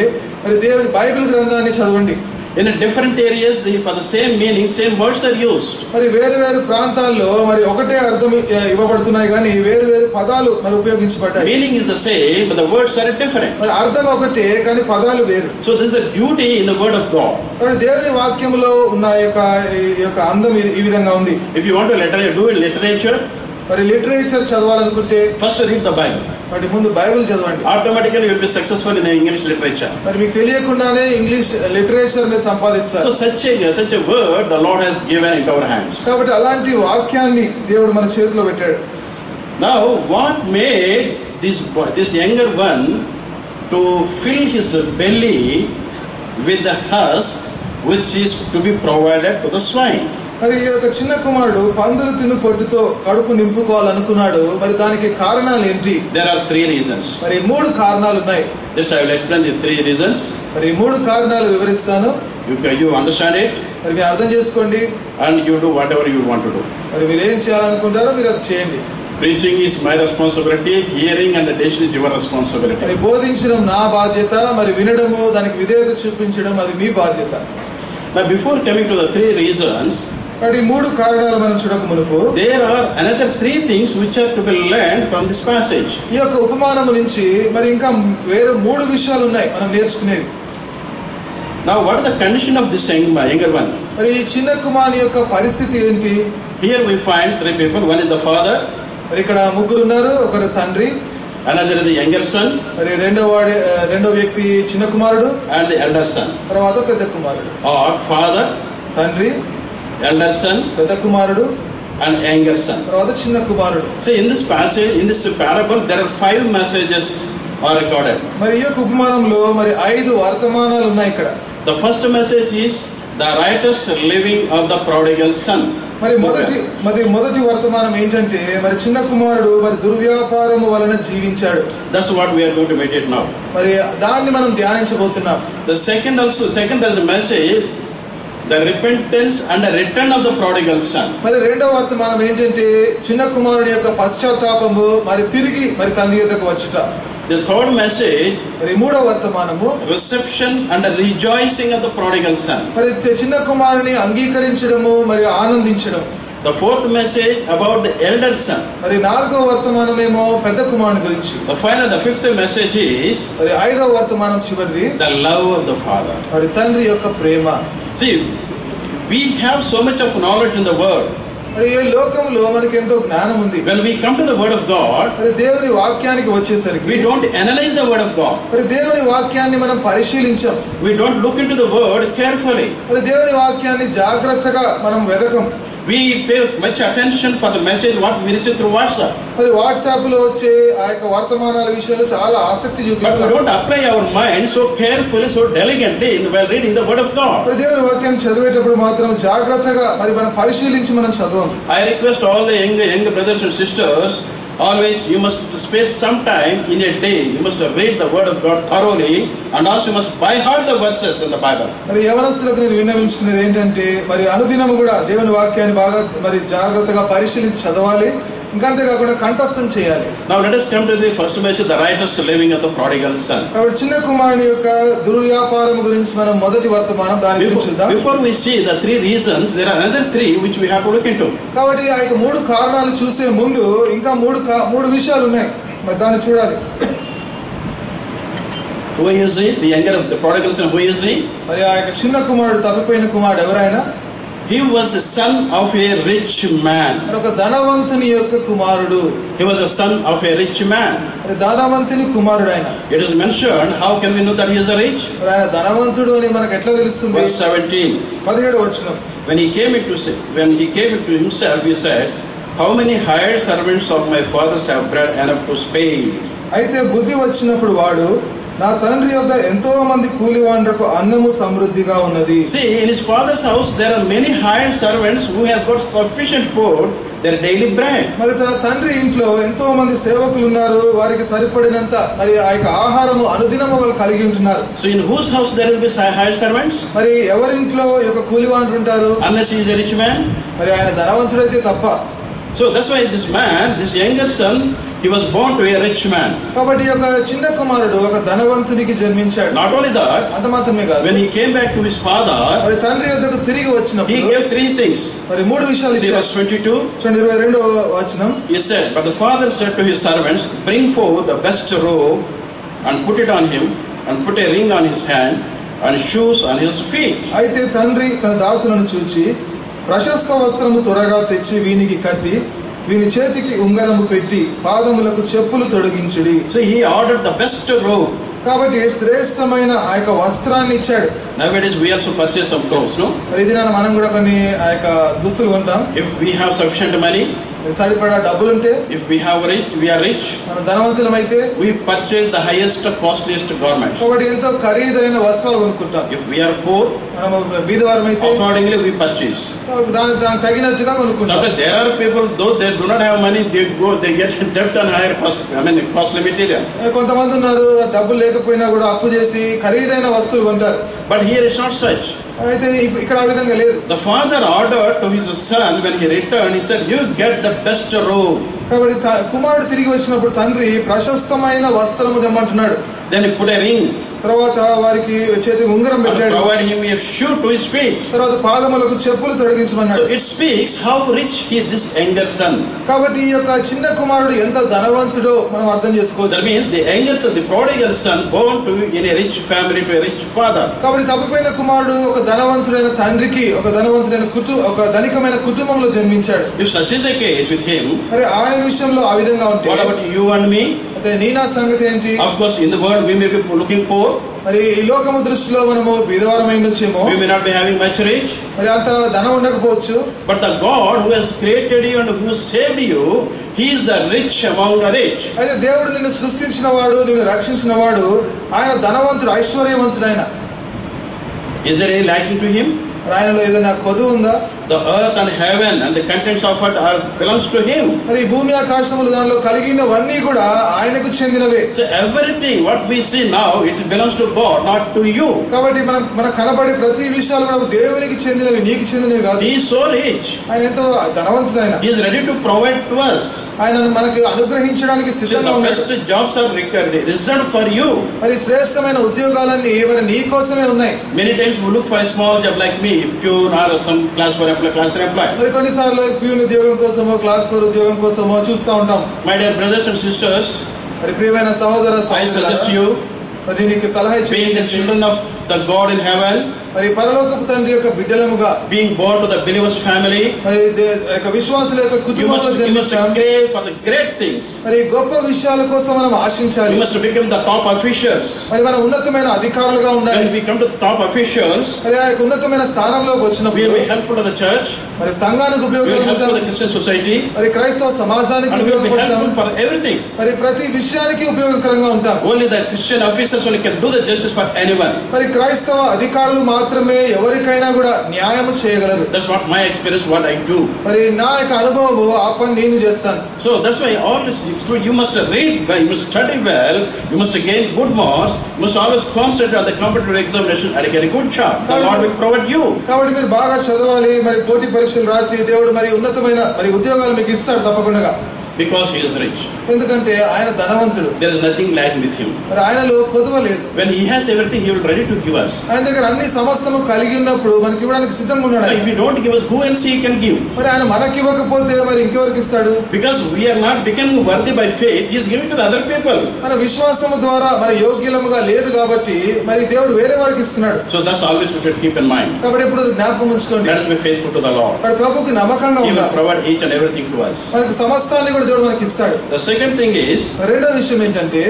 మరి దేవుని బైబిల్ గ్రంథాన్ని చదవండి In a different areas, the, for the same meaning, same words are used. మరి వేరు వేరు ప్రాంతాల్లో మరి ఒకటే అర్థం ఇవ్వబడుతున్నాయి కానీ వేరు వేరు పదాలు మరి ఉపయోగించబడ్డాయి Meaning is the same, but the words are different. మరి అర్థం ఒకటే కానీ పదాలు వేరు So this is the beauty in the Word of God. కాబట్టి దేవుని వాక్యంలో ఉన్న యొక్క యొక్క అందం ఈ- విధంగా ఉంది If you want to liter- do literature, మరి లిటరేచర్ చదవాలనుకుంటే ఫస్ట్ రీడ్ ద బైబుల్ మరి ముందు బైబిల్ చదవండి. Automatically you'll be successful in English literature మరి మీకు తెలియకుండానే ఇంగ్లీష్ లిటరేచర్ని సంపాదిస్తారు. So such a such a word the Lord has given it our hands కాబట్టి అలాంటి వాక్యాన్ని దేవుడు మన చేతిలో పెట్టాడు. Now what made this this younger one to fill his belly with the has which is to be provided to the swine మరి ఈ యొక్క చిన్న కుమారుడు పందులు తిను పొట్టుతో కడుపు నింపుకోవాలనుకున్నాడు మరి దానికి కారణాలు ఏంటి There are three reasons. మరి మూడు కారణాలు ఉన్నాయి Just I will explain the three reasons. మరి మూడు కారణాలు వివరిస్తాను can- you understand it మరి మీరు అర్థం చేసుకోండి and you do whatever you want to do. మరి మీరు ఏం చేయాలనుకుంటారో మీరు అది చేయండి Preaching is my responsibility. Hearing and the decision is your మరి. బోధించడం నా బాధ్యత మరి వినడము దానికి విధేయత చూపించడం అది మీ బాధ్యత Now, before coming to the three reasons, ఈ మూడు కారణాలు మనం చూడక మునుపు. There are another three things which are to be learn from this passage ఈ యొక్క ఉపమానము నుంచి మరి ఇంకా వేరే మూడు విషయాలు ఉన్నాయి మనం నేర్చుకునేది now what the condition of this young younger one మరి ఈ చిన్న కుమారుని యొక్క పరిస్థితి ఏంటి? Here we find three people one is the father మరి ఇక్కడ ముగ్గురు ఉన్నారు ఒకరు తండ్రి అనదర్ ది యంగర్ సన్ మరి రెండో వాడి రెండో వ్యక్తి చిన్న కుమారుడు అండ్ ది ఎల్డర్ సన్ తర్వాత పెద్ద కుమారుడు. ఆర్ ఫాదర్ తండ్రి elder son, పెద్ద కుమారుడు and younger son. తర్వాత చిన్న కుమారుడు So, in this passage, in this parable, there are five messages are recorded. మరి ఈ ఉపమానంలో మరి ఐదు వర్తమానాలు ఉన్నాయి ఇక్కడ The first message is the righteous living of the prodigal son. మరి మొదటి మరి మొదటి వర్తమానం ఏంటంటే మరి చిన్న కుమారుడు మరి దుర్వ్యాపారము వలన జీవించాడు That's what we are going to meditate now. మరి దాన్ని మనం ధ్యానించబోతున్నాం The second also, second there's a message the repentance and the return of the prodigal son. మరి రెండవ వర్తమానం ఏంటంటే చిన్న కుమారుని యొక్క పశ్చాత్తాపము మరి తిరిగి మరి తండ్రి యొద్దకు వచ్చుట The third message, మరి మూడవ వర్తమానము reception and the rejoicing of the prodigal son. మరి చిన్న కుమారుని అంగీకరించడము మరియు ఆనందించడం The fourth message about the elder son. మరి నాలుగవ వర్తమానమేమో పెద్ద కుమారుని గురించి The final, the fifth message is మరి ఐదవ వర్తమానం చివరిది the love of the father. మరి తండ్రి యొక్క ప్రేమ See, we have so much of knowledge in the word. మరి ఈ లోకంలో మనకి ఎంతో జ్ఞానం ఉంది When we come to the word of God, మరి దేవుని వాక్యానికి వచ్చేసరికి we don't analyze the word of God. మరి దేవుని వాక్యాన్ని మనం పరిశీలించాం We don't look into the word carefully. మరి దేవుని వాక్యాన్ని జాగ్రత్తగా మనం వెదకం We pay much attention for the message what we receive through WhatsApp. మరి వాట్సాప్లో వచ్చే ఆ యొక్క వర్తమానాల విషయంలో చాలా ఆసక్తి But we చూపిస్తాం don't apply our mind so carefully, so diligently in- while reading the word of God. మరి దేవుని వాక్యాన్ని చదివేటప్పుడు మాత్రం జాగ్రత్తగా మరి మనం పరిశీలించి మనం చదవం I request all the young, young brothers and sisters, always you must space some time in a day you must read the word of God thoroughly and also you must by heart the verses in the Bible మరి Everest దగ్గర నేను విన్నవించుకునేది ఏంటంటే మరి అనుదినము కూడా దేవుని వాక్యాన్ని బాగా మరి జాగ్రత్తగా పరిశీలించి చదవాలి. ఇంకా అంతేకాకుండా కంఠస్థం చేయాలి Now let us come to the first message, the righteous living of the prodigal son. కాబట్టి చిన్న కుమారుని యొక్క దుర్వ్యాపారం గురించి మనం మొదటి వర్తమానం దాని గురించి చూద్దాం before we see the three reasons, there are another three which we have to look into. కాబట్టి ఆ యొక్క మూడు కారణాలు చూసే ముందు ఇంకా మూడు మూడు విషయాలు ఉన్నాయి మరి దాన్ని చూడాలి Who is he? The younger of the prodigal son, who is he? మరి ఆ యొక్క చిన్న కుమారుడు తప్పిపోయిన కుమారుడు ఎవరైనా He was a son of a rich man. మరి ఒక ధనవంతుని యొక్క కుమారుడు He was a son of a rich man. మరి ధనవంతుని కుమారుడు ఆయన It is mentioned, how can we know that he is a rich? మరి ఆయన ధనవంతుడు అని మనకు ఎట్లా తెలుస్తుంది Verse 17. పదిహేడు వచ్చిన When he came into when he came into himself, he said, How many hired servants of my fathers have bread enough to spare? అయితే బుద్ధి వచ్చినప్పుడు వాడు నా తండ్రి యొక్క ఎంతో మంది కూలివాండ్రకు అన్నము సమృద్ధిగా ఉన్నది See, in his father's house, there are many hired servants who has got sufficient food, their daily bread. మరి తన తండ్రి ఇంట్లో ఎంతో మంది సేవకులు ఉన్నారు వారికి సరిపడినంత మరి ఆ యొక్క ఆహారము అనుదినము వాళ్ళు కలిగి ఉంటున్నారు So, in whose house there will be hired servants? మరి ఎవరింట్లో ఈ యొక్క కూలివాండ్రు ఉంటారు Unless he is a rich man. మరి ఆయన ధనవంతుడైతే తప్ప So that's why this man, this younger son, he was born to a rich man. కాబట్టి ఈ యొక్క చిన్న కుమారుడు ఒక ధనవంతునికి జన్మించాడు Not only that, అంత మాత్రమే కాదు when he came back to his father, మరి తండ్రి యొద్దకు తిరిగి he వచ్చినప్పుడు gave three things. మరి మూడు విషయాలు See ఇచ్చారు verse 22. చూడండి ఇరవై రెండో వచనం He said, But the father said to his servants, Bring forth the best robe and put it on him, and put a ring on his hand, and shoes on his feet. అయితే తండ్రి తన దాసులను చూచి ప్రశస్త వస్త్రము త్వరగా తెచ్చి వీనికి కట్టి వీని చేతికి ఉంగరము పెట్టి పాదములకు చెప్పులు తొడిగించుడి So he ordered the best robe. కాబట్టి శ్రేష్టమైన ఆ యొక్క వస్త్రాన్ని ఇచ్చాడు also purchase some clothes, no? మరి ఇది నాన్న మనం కూడా కొన్ని ఆ యొక్క దుస్తులు కొంటాం If we have సరిపడా డబ్బులు ఉంటే if we have rich we are rich మన ధనవంతులం అయితే we purchase the highest costliest garment ఒకటి ఎంతో ఖరీదైన వస్త్రాలు కొనుక్కుంటాం. ఇఫ్ వి ఆర్ పూర్ మనం బీదవారం అయితే అకార్డింగ్లీ వి పర్చేస్ దాని దాని తగినట్టుగా కొనుక్కుంటాం. So there are people though they do not have money they go they get డెబ్ట్ on higher cost I mean cost material కొంతమంది ఉన్నారు డబ్బులు లేకపోయినా కూడా అప్పు చేసి ఖరీదైన వస్తువులు కొంటారు. But here is not such అయితే ఇక్కడ ఆ విధంగా లేదు. The father order to his son when he return he said you get the best robe కాబట్టి కుమారుడు తిరిగి వచ్చినప్పుడు తండ్రి ప్రశస్తమైన వస్త్రము దెమ్మంటున్నాడు దెన్ పుట్ ఎ రింగ్ తర్వాత వారికి చేతికి ఉంగరం పెట్టాడు. Provide him a shoe to his feet తర్వాత పాదములకు చెప్పులు తొడిగించమన్నాడు. It speaks how rich he this younger son కాబట్టి ఈ యొక్క చిన్న కుమారుడు ఎంత ధనవంతుడో మనం అర్థం చేసుకోవచ్చు. That means the younger son the prodigal son born to in a rich family to rich father కాబట్టి తప్పిపోయిన కుమారుడు ఒక ధనవంతుడైన తండ్రికి ఒక ధనవంతుడైన కుటు ఒక ధనికమైన కుటుంబంలో జన్మించాడు. If such is the case with him మరి ఆయన విషయంలో ఆ విధంగా ఉంటుంది వాట్ యు అండ్ మీ నీ నా సంగతి ఏంటి? Of course in the world we may be మరి ఈ లోకము దృష్టిలో మనము విధవరమైన ఉండొచ్చేమో వి మే నాట్ బి మరి అంత ధనం ఉండకపోవచ్చు. But the God who and who you he the rich about the rich దేవుడు నిన్ను సృష్టించిన వాడు నిన్ను రక్షించిన వాడు ఆయన ధనవంతుడు ఐశ్వర్యవంతుడు ఆయన. Is there any lacking to him ఆయనలో ఏదైనా కొదువు ఉందా? The earth and heaven and the contents of it are belongs to Him. మరి భూమి ఆకాశములు దానిలో కలిగినవన్నీ కూడా ఆయనకు చెందినవే So everything what we see now, it belongs to God, not to you. కాబట్టి మనం మనకు కనబడే ప్రతి విషయాలు కూడా దేవునికి చెందినవి నీకు చెందినవి కాదు He is so rich. ఆయన ఎంతో ధనవంతుడు ఆయన He is ready to provide to us. ఆయన మనకు అనుగ్రహించడానికి సిద్ధంగా ఉన్నాడు best jobs are reserved reserved for you. మరి శ్రేష్టమైన ఉద్యోగాలన్నీ మరి నీ కోసమే ఉన్నాయి Many times we look for a small job like me, pure or some class for employee, class for employee. మరి కొన్నిసార్లు ప్యూన్ ఉద్యోగం కోసమో క్లాస్ ఫోర్ ఉద్యోగం కోసమో చూస్తూ ఉంటాం My dear brothers and sisters, మరి ప్రియమైన సహోదర I suggest సహోదరులారా, you, మరి నీకు సలహా being the ఇచ్చి children of the God in heaven, మరి పరలోకపు తండ్రి యొక్క బిడ్డలముగా being born to the believer's family, మరి దే- యొక్క విశ్వాసుల యొక్క you కుటుంబంలో must, you must జన్మించాం crave for the great things. మరి గొప్ప విషయాల కోసం మనం ఆశించాలి You must become the top officials. మరి మన ఉన్నతమైన అధికారులుగా ఉండాలి When we come to the top officials, మరి ఆ యొక్క ఉన్నతమైన స్థానంలోకి we వచ్చినప్పుడు will be helpful to the church, మరి సంఘానికి we will help to ఉపయోగపడతాం the Christian society, మరి క్రైస్తవ సమాజానికి and we will be ఉపయోగపడతాం helpful for everything. మరి ప్రతి విషయానికి ఉపయోగకరంగా ఉంటాం Only the Christian officers only can do the justice for anyone. మరి క్రైస్తవ అధికారులు మాత్రమే ఎవరికైనా కూడా న్యాయం చేయగలరు that's what my experience what I do మరి నా యొక్క అనుభవము ఆ పని నేను చేస్తాను. So that's why always you you must read you must study well you must gain good marks you must always concentrate on the competitive examination and get a good job the Lord will provide you కాబట్టి మీరు బాగా చదవాలి మరి పోటీ పరీక్షలు రాసి దేవుడు మరి ఉన్నతమైన మరి ఉద్యోగాలు మీకు ఇస్తాడు తప్పకుండా. Because he is rich. ఎందుకంటే ఆయన ధనవంతుడు There is nothing lacking with him. మరి ఆయనలో కొదువ లేదు When he has everything, he will ready to give us. ఆయన దగ్గర అన్ని సమస్తము కలిగి ఉన్నప్పుడు మనకి ఇవ్వడానికి సిద్ధంగా ఉన్నాడు ఆయన. If he don't give us, who else he can give? మరి ఆయన మనకి ఇవ్వకపోతే మరి ఇంకెవరికి ఇస్తాడు Because we are not becoming worthy by faith, he is giving to the other people. మన విశ్వాసము ద్వారా మరి యోగ్యులముగా లేదు కాబట్టి మరి దేవుడు వేరే వారికి ఇస్తున్నాడు So that's always we should keep in mind. కాబట్టి ఇప్పుడు జ్ఞాపకం ఉంచుకోండి Let us be faithful to the Lord. మరి ప్రభుకి నమ్మకంగా He will ఉండాలి provide each and everything to us. మనకి సమస్తాన్ని కూడా కుమారుడు దేవుడు మనకి ఇస్తాడు ద సెకండ్ థింగ్ ఇస్ రెండో విషయం ఏంటంటే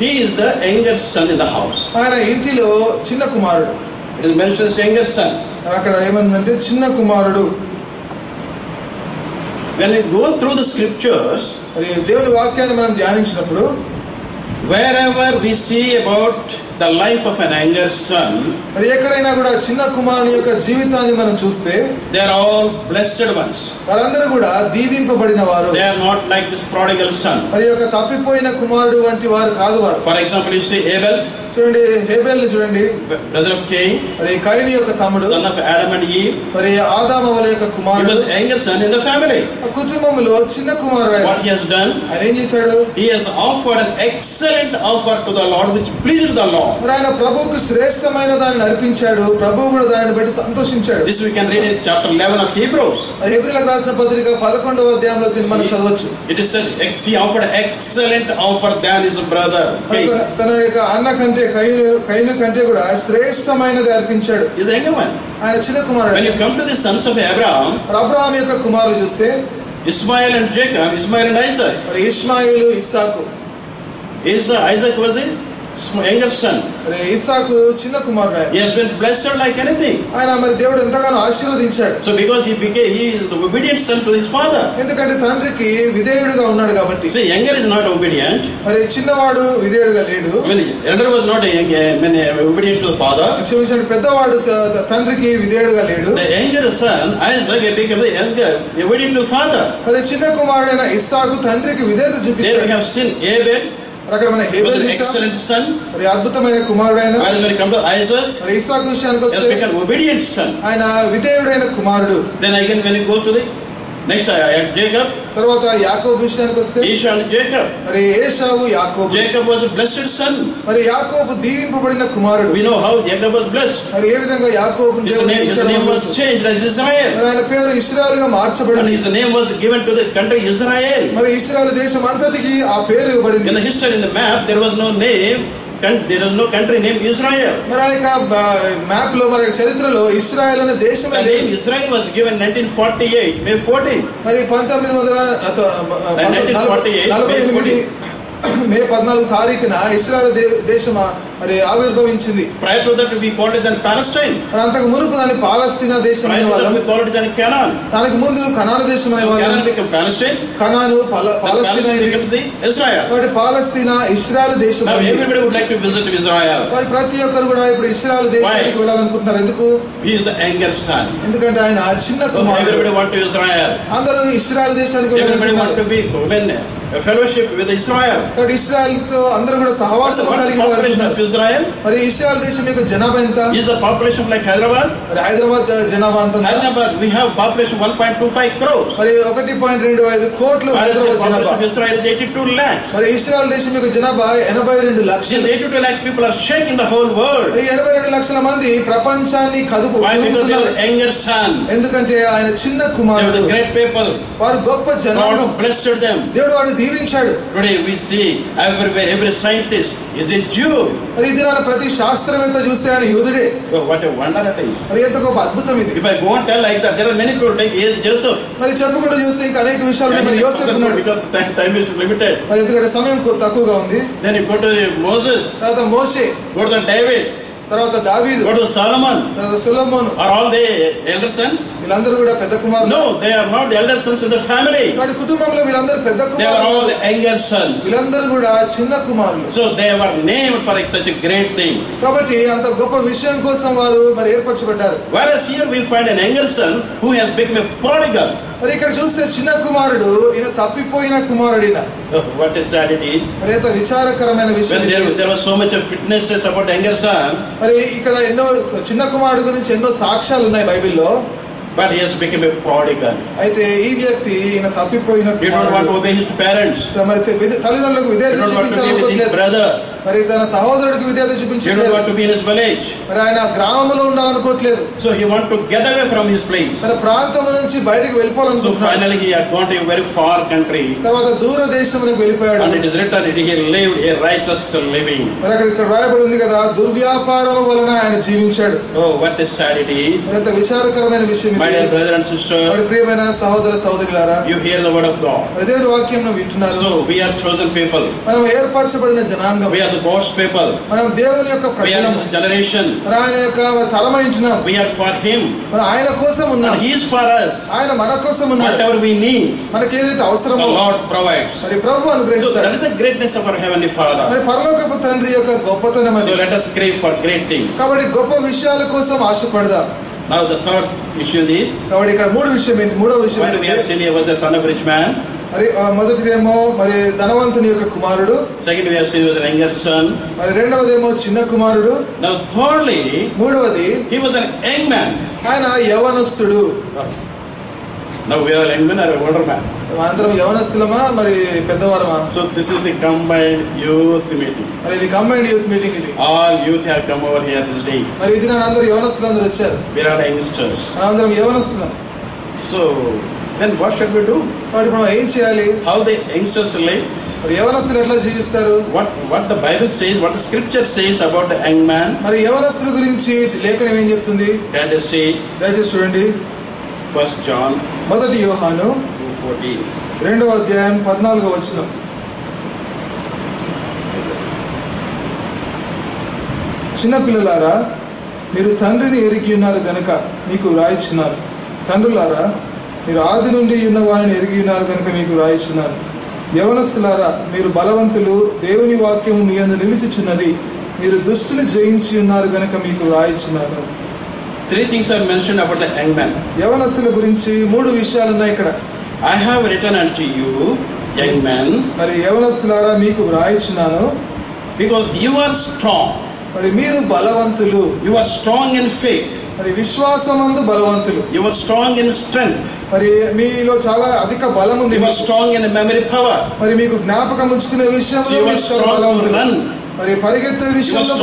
he is the younger son in the house ఆయన ఇంటిలో చిన్న కుమారుడు. It is mentions younger son అక్కడ ఏమందంటే చిన్న కుమారుడు. When you go through the scriptures దేవుని వాక్యాన్ని మనం ధ్యానించినప్పుడు wherever we see about the life of an younger son, మరి ఎక్కడైనా కూడా చిన్న కుమారుని యొక్క జీవితాన్ని మనం చూస్తే they are all blessed ones. వారందరూ కూడా దీవింపబడిన వారు They are not like this prodigal son. మరి యొక్క తప్పిపోయిన కుమారుడు వంటి వారు కాదు వారు For example, you see Abel, చూడండి హేబేల్ చూడండి brother of Cain, మరి కైని యొక్క తమ్ముడు son of Adam and Eve. మరి ఆదామవల యొక్క He కుమారుడు was the younger son in the family. ఆ కుటుంబంలో చిన్న కుమారుడు ఆయన. What he has done, ఆయన ఏం చేశాడు he has offered an excellent offer to the Lord, which pleased the Lord. మరి ఆయన ప్రభువుకు శ్రేష్టమైన దాన్ని అర్పించాడు ప్రభువు కూడా దానిని బట్టి సంతోషించాడు This we can read in chapter 11 of Hebrews. మరి హెబ్రిలకు రాసిన పత్రిక పదకొండవ అధ్యాయంలో దీన్ని మనం చదవచ్చు It is said, ex- he offered excellent offer than his brother. మరి Cain. తన- తన యొక్క అన్న కంటే కైను కంటే కూడా శ్రేష్టమైనది అర్పించాడు. ఆయన చిన్న కుమారుడు. సన్స్ ఆఫ్ అబ్రాహం అబ్రాహం యొక్క కుమారుడు చూస్తే Ishmael and Jacob Ishmael and Isaac Ishmael Isaac. Isaac was sm- younger son. మరి ఇస్సాకు చిన్న కుమారుడు ఆయన He has been blessed like anything. ఆయన మరి దేవుడు ఎంతగానో ఆశీర్వదించాడు So because he became, he is the obedient son to his father. ఎందుకంటే తండ్రికి విధేయుడుగా ఉన్నాడు కాబట్టి See, younger is not obedient. మరి చిన్నవాడు విధేయుడుగా లేడు I mean, elder was not a, young- I mean, obedient to the father. క్షమించండి పెద్దవాడు త- త- తండ్రికి విధేయుడుగా లేడు The younger son, Isaac, he became the younger, obedient to the father. మరి చిన్న కుమారుడైన ఇస్సాకు తండ్రికి విధేయత There we చూపించాడు have seen Abel, మరి అక్కడ మన హేబేల్ excellent son. మరి అద్భుతమైన కుమారుడైన Whereas when you come to Isaac, మరి ఇస్సాకు విషయానికి వస్తే. ఆయన విధేయుడైన కుమారుడు Then again when it goes to the next uh, Jacob, తర్వాత యాకోబు విషయానికి వస్తే and Jacob. మరి ఏషావు యాకోబు was a blessed son. మరి యాకోబు దీవింపబడిన కుమారుడు We know how Jacob was blessed. మరి ఏ విధంగా యాకోబు name was changed as Israel. మరి ఆయన పేరు ఇస్రాయల్గా మార్చబడింది his name was given to the country Israel. మరి ఇస్రాయల్ దేశం అంతటికి ఆ పేరు ఇవ్వబడింది In the history, in the map, there was no no country named Israel. మరి ఆ యొక్క మ్యాప్లో మరి చరిత్రలో ఇస్రాయల్ అనే దేశం name Israel was given 1948, May 14. మరి పంతొమ్మిది వందల అత- నలభై 1948, నలభై May ఎనిమిది మే పద్నాలుగు తారీఖున ఇస్రాయల్ దే- దేశం మరి ఆవిర్భవించింది. Prior to that we called it and అంతకు మురుకు దాని పాలస్తీనా దేశం అనే వాళ్ళం వి కాల్డ్ దానికి ముందు కనాన్ దేశం అనే వాళ్ళం కనాన్ బికమ్ పాలస్టైన్ కనాన్ పాలస్తీనా పాలస్తీనా ఇస్రాయెల్ దేశం నౌ ఎవరీబడీ వుడ్ ప్రతి ఒక్కరు కూడా ఇప్పుడు ఇస్రాయెల్ దేశానికి వెళ్ళాలనుకుంటున్నారు. ఎందుకు? హి ఇస్ ద ఎందుకంటే ఆయన ఆ చిన్న కుమారుడు. ఎవరీబడీ వాంట్ టు ఇస్రాయెల్ అందరూ ఇస్రాయెల్ దేశానికి వెళ్ళాలనుకుంటున్నారు. ఎవరీబడీ ఫెలోషిప్ విత్ ఇస్రాయెల్ కాబట్టి ఇస్రాయెల్తో అందరూ కూడా సహవాసం కలిగి ఉండాలి ఇజ్రాయెల్ మరి ఇస్రాయెల్ దేశం యొక్క జనాభా ఎంత? Is the population like Hyderabad మరి హైదరాబాద్ జనాభా ఎంత Hyderabad we have population 1.25 crores మరి 1.25 కోట్లు హైదరాబాద్ జనాభా. ఇజ్రాయెల్ 82 లక్షస్ మరి ఇస్రాయెల్ దేశం యొక్క జనాభా 82 lakhs 82 lakhs people are shake in the whole world ఈ 82 లక్షల మంది ప్రపంచాన్ని కదుపు యంగర్ సన్ ఎందుకంటే ఆయన చిన్న కుమారుడు. గ్రేట్ పీపుల్ ఆర్ గొప్ప జనాభా బ్లెస్డ్ దెం దేవుడు వారిని దీవించాడు. Today we see everywhere every scientist is a Jew మరి ఇది నాకు ప్రతి శాస్త్రవేత్త చూస్తే ఆయన యూదుడే వాటి వండర్ అంటే మరి ఎంత అద్భుతం ఇది. If I tell like that there are many people take age చూస్తే ఇంకా అనేక విషయాలు మరి యోసెఫ్ ఉన్నాడు. టైం లిమిటెడ్ మరి ఎందుకంటే సమయం తక్కువగా ఉంది. దెన్ యు మోసెస్ తర్వాత మోషే. గో టు తర్వాత దావీదు go to Solomon. తర్వాత సులమోను Are all they elder sons? వీళ్ళందరూ కూడా పెద్ద కుమారులు No, they are not the elder sons in the family. వాడి కుటుంబంలో వీళ్ళందరూ పెద్ద They are all కుమారులు the younger sons. వీళ్ళందరూ కూడా చిన్న కుమారులు So they were named for such a great thing. కాబట్టి అంత గొప్ప విషయం కోసం వారు మరి ఏర్పరచబడ్డారు Whereas here we find an younger son who has become a prodigal. మరి ఇక్కడ చూస్తే చిన్న కుమారుడు ఈయన తప్పిపోయిన కుమారుడు ఈయన Oh, it is. మరి ఎంత విచారకరమైన విషయం of witnesses about the younger son, మరి ఇక్కడ ఎన్నో చిన్న కుమారుడు గురించి ఎన్నో సాక్ష్యాలు ఉన్నాయి బైబిల్లో but he has become a prodigal. అయితే ఈ వ్యక్తి ఈయన తప్పిపోయిన parents. మరి తల్లిదండ్రులకు విధేయత చూపించాలనుకోవట్లేదు brother. మరి తన సహోదరుడికి విద్య చూపించలేదు. మరి ఆయన గ్రామంలో ఉండాలనుకోవట్లేదు so he want to away from place తన ప్రాంతం నుంచి బయటికి వెళ్ళిపోవాలని so finally he had got a very far country తర్వాత దూర దేశమునకు వెళ్ళిపోయాడు. And it is written living అక్కడ ఇక్కడ రాయబడి ఉంది కదా దుర్వ్యాపారం వలన ఆయన జీవించాడు. ఓ వాట్ ఇస్ ఎంత విచారకరమైన విషయం బ్రదర్ సిస్టర్ ప్రియమైన సహోదర సహోదరులారా you hear the word of God వాక్యం విన్నారు వి ఆర్ చోజన్ మనం ఏర్పరచబడిన జనాంగం. వి the God's people. మనం దేవుని యొక్క We are ప్రజలం generation. మరి ఆయన యొక్క తరమై ఉంటున్నాం We are for him. మరి ఆయన కోసం ఉన్నాం he is for us. ఆయన మన కోసం ఉన్నాడు Whatever we need, మనకి ఏదైతే the అవసరమో Lord provides. మరి ప్రభు So అనుగ్రహిస్తాడు that is the greatness of our Heavenly Father. మరి పరలోకపు తండ్రి యొక్క గొప్పతనం అది So let us crave for great things. కాబట్టి గొప్ప విషయాల కోసం ఆశపడదాం Now the third issue is, కాబట్టి ఇక్కడ మూడు విషయం మూడో విషయం what we have seen here was the son of a rich man. మరి ఆ, మొదటిదేమో మరి ధనవంతుని యొక్క కుమారుడు Second we have seen he was an younger son. మరి రెండవదేమో చిన్న కుమారుడు Now thirdly, మూడవది he was an young man. ఆయన యవనస్తుడు Now we are a young man or a older man. అందరం యవనస్తులమా మరి పెద్దవారమా So this is the combined youth meeting. మరి ఇది కంబైన్డ్ యూత్ మీటింగ్ ఇది All youth have come over here this day. మరి ఇది నన్ను అందరూ యవనస్తులు అందరూ వచ్చారు We are all youngsters. మనందరం యవనస్తున్నాం What should we do? కాబట్టి ఇప్పుడు మనం ఏం చేయాలి How the youngsters live? మరి యవనస్తులు ఎట్లా జీవిస్తారు What what the Bible says, what the scripture says about the young man? మరి యవనస్తుల గురించి లేఖనం ఏం చెప్తుంది see దయచేసి చూడండి First John మొదటి యోహాను 2:14? రెండవ అధ్యాయం పద్నాలుగో వచ్చిన చిన్నపిల్లలారా మీరు తండ్రిని ఎరిగి ఉన్నారు గనుక మీకు రాయిచున్నారు తండ్రులారా మీరు ఆది నుండి ఉన్న వారిని ఎరిగి ఉన్నారు కనుక మీకు రాయిచున్నారు యవనస్తులారా మీరు బలవంతులు దేవుని వాక్యము మీ అందు నిలిచిచున్నది. మీరు దుష్టుని జయించి ఉన్నారు గనుక మీకు రాయిచున్నారు Three things are mentioned about the young man. యవనస్తుల గురించి మూడు విషయాలు ఉన్నాయి ఇక్కడ. I have written unto you, young man, మరి యవనస్తులారా మీకు వ్రాయిచున్నాను because you are strong. మరి మీరు బలవంతులు. You are strong in faith. మరి విశ్వాసమందు బలవంతులు. You are strong in strength మరి మీలో చాలా అధిక బలం ఉంది you are strong in memory power మరి మీకు జ్ఞాపకం ఉంచుకునే విషయం యు ఆర్ స్ట్రాంగ్ బలం ఉంది మరి పరిగెత్తే విషయంలో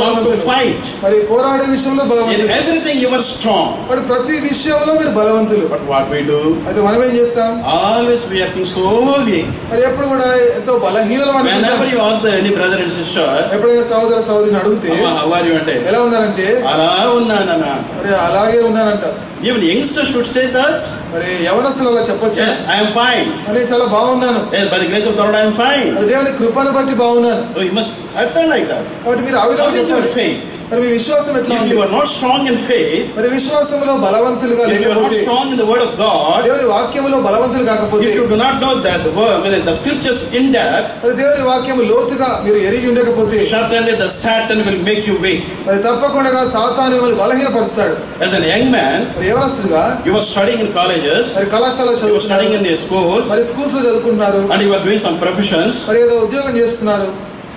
ఫైట్ మరి పోరాడే విషయంలో బలవంతులు ఎవ్రీథింగ్ యువర్ స్ట్రాంగ్ బట్ ప్రతి విషయంలో మీరు బలవంతులు. బట్ వాట్ వి డు అయితే మనం ఏం చేస్తాం? Always we are so weak మరి ఎప్పుడు కూడా ఎంతో బలహీనలు మనం ఎవరి was the any brother and sister ఎప్పుడైనా సోదర సోదరిని అడిగితే హౌ ఆర్ యు అంటే ఎలా ఉన్నారంటే? అలా ఉన్నానన్న. అరే అలాగే ఉన్నానంటారు Even youngsters should say that. మరి యవనస్తులు అలా చెప్పొచ్చు Yes, I am fine. నేను చాలా బాగున్నాను Yes, by the grace of the Lord, I am fine. మరి దేవుని కృపను బట్టి బాగున్నాను So you must utter like that. కాబట్టి మీరు ఆ విధంగా What is your చెప్పాలి faith? మరి మీ విశ్వాసం ఎట్లా If ఉంది you are not strong in faith, మరి విశ్వాసంలో బలవంతులుగా if you are not లేకపోతే strong in the word of God, దేవుని వాక్యములో బలవంతులు కాకపోతే if you do not know that the word, I mean, the scriptures in depth, మరి దేవుని వాక్యము లోతుగా మీరు ఎరిగి ఉండకపోతే certainly the Satan will make you weak. మరి తప్పకుండా సాతాను మిమ్మల్ని బలహీనపరుస్తాడు As an young man, మరి యవనస్తులుగా you were studying in colleges, మరి కళాశాల you were studying చదువుతున్నారు in the schools, మరి స్కూల్స్లో చదువుకుంటున్నారు and you were doing some professions. మరి ఏదో ఉద్యోగం చేస్తున్నారు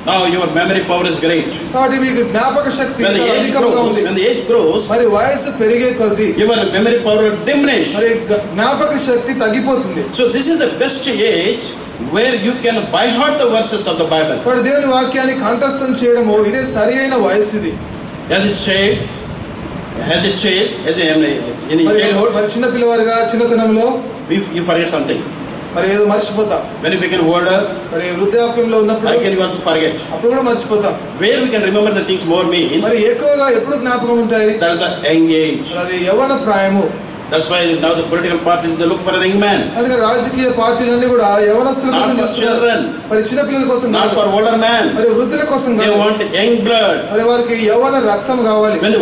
Now your memory power is great. కాబట్టి మీకు జ్ఞాపక శక్తి అధికంగా grows, ఉంది when the age grows, మరి వయసు పెరిగే కొద్దీ your memory power will diminish. మరి జ్ఞ- జ్ఞాపక శక్తి తగ్గిపోతుంది So this is the best age where you can by heart the verses of the Bible. కాబట్టి దేవుని వాక్యాన్ని కంఠస్థం చేయడము ఇదే సరి అయిన వయసు ఇది As a child, as a child, as a in childhood, చిన్న పిల్లవారిగా చిన్నతనంలో you, you forget something. మరి ఏదో మర్చిపోతాం When you become older, మరి వృద్ధాప్యంలో ఉన్నప్పుడు again you also forget. అప్పుడు కూడా మర్చిపోతాం Where we can remember the things more means మరి ఎక్కువగా ఎప్పుడు జ్ఞాపకం ఉంటాయి the young age. మరి అది యవ్వన ప్రాయము That's why now the political parties they look for a young man, అందుకని రాజకీయ పార్టీలన్నీ కూడా యవనస్తుల కోసం చూస్తున్నారు మరి చిన్న పిల్లల కోసం కాదు for older man. మరి వృద్ధుల కోసం కాదు want young blood. మరి వారికి యవ్వన రక్తం కావాలి the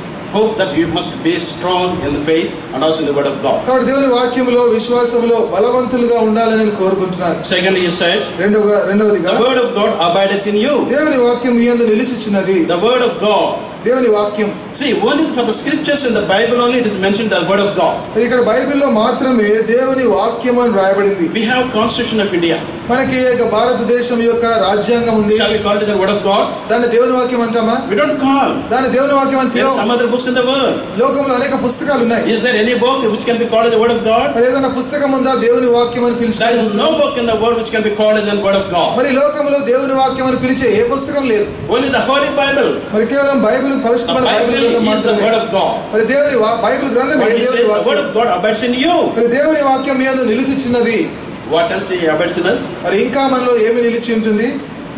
hope that you must be strong in the faith and also in the word of God. కాబట్టి దేవుని వాక్యములో విశ్వాసములో బలవంతులుగా ఉండాలని నేను కోరుకుంటున్నాను Secondly, he said, రెండవ రెండవదిగా The word of God abideth in you. దేవుని వాక్యం మీ యందు నిలిచిచున్నది The word of God. దేవుని వాక్యం See, only for the scriptures in the Bible only it is mentioned the word of God. మరి ఇక్కడ బైబిల్లో మాత్రమే దేవుని వాక్యం అని రాయబడింది We have Constitution of India. మనకి భారతదేశం యొక్క రాజ్యాంగం ఉంది. దాని దేవుని వాక్యం అంటామా? దాని దేవుని వాక్యం అని పిలువ సమదర్ బుక్స్ లోకంలో అనేక పుస్తకాలు ఉన్నాయి. ఇస్ దేర్ ఏదైనా పుస్తకం ఉందా దేవుని వాక్యం అని పిలిచే there is no book in the world which మరి లోకంలో దేవుని వాక్యం అని పిలిచే ఏ పుస్తకం లేదు. ఓన్లీ ద హోలీ బైబిల్ మరి కేవలం బైబిల్ పరిశుద్ధమైన బైబిల్ మాత్రమే. వర్డ్ ఆఫ్ మరి దేవుని వాక్యం? Word of God what is he abides in మరి ఇంకా మనలో ఏమి నిలిచి ఉంటుంది?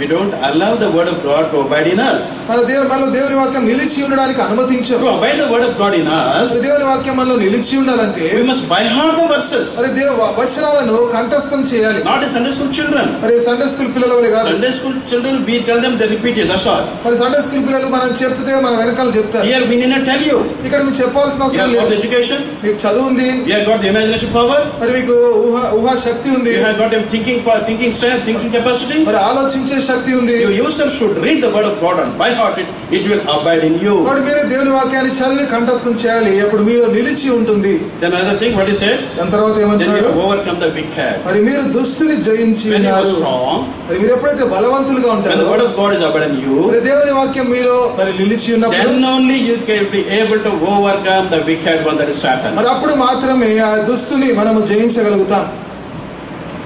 We don't allow the word of God to abide in us. మన దేవుని మనలో దేవుని వాక్యం నిలిచి ఉండడానికి అనుమతించం To abide the word of God in us, దేవుని వాక్యం మనలో నిలిచి ఉండాలంటే we must by heart the verses. మరి దేవు వచనాలను కంఠస్థం చేయాలి Not as Sunday school children. మరి సండే స్కూల్ పిల్లల వల్ల కాదు Sunday school children, we tell them they repeat it, that's all. మరి సండే స్కూల్ పిల్లలు మనం చెప్తే మన వెనకాల చెప్తారు Here we need not tell you. ఇక్కడ మీకు చెప్పాల్సిన అవసరం లేదు education, మీకు చదువు ఉంది you have got the imagination power, మరి మీకు ఊహ ఊహా శక్తి ఉంది you have got a thinking, thinking strength, thinking capacity. మరి ఆలోచించే శక్తి ఉంది You yourself should read the word of God and by heart it, it will abide in you. కాబట్టి మీరే దేవుని వాక్యాన్ని చదివి కంఠస్థం చేయాలి అప్పుడు మీలో నిలిచి ఉంటుంది Then another thing, what he said? దాని తర్వాత Then you ఏమంటున్నాడు have overcome the wicked. మరి మీరు దుష్టుని జయించి When you are ఉన్నారు strong, మరి మీరు ఎప్పుడైతే బలవంతులుగా when the ఉంటారో word of God is abide in you, మరి దేవుని వాక్యం మీలో మరి నిలిచి ఉన్నప్పుడు then only you can be able to overcome the wicked one that is Satan. మరి అప్పుడు మాత్రమే ఆ దుష్టుని మనము జయించగలుగుతాం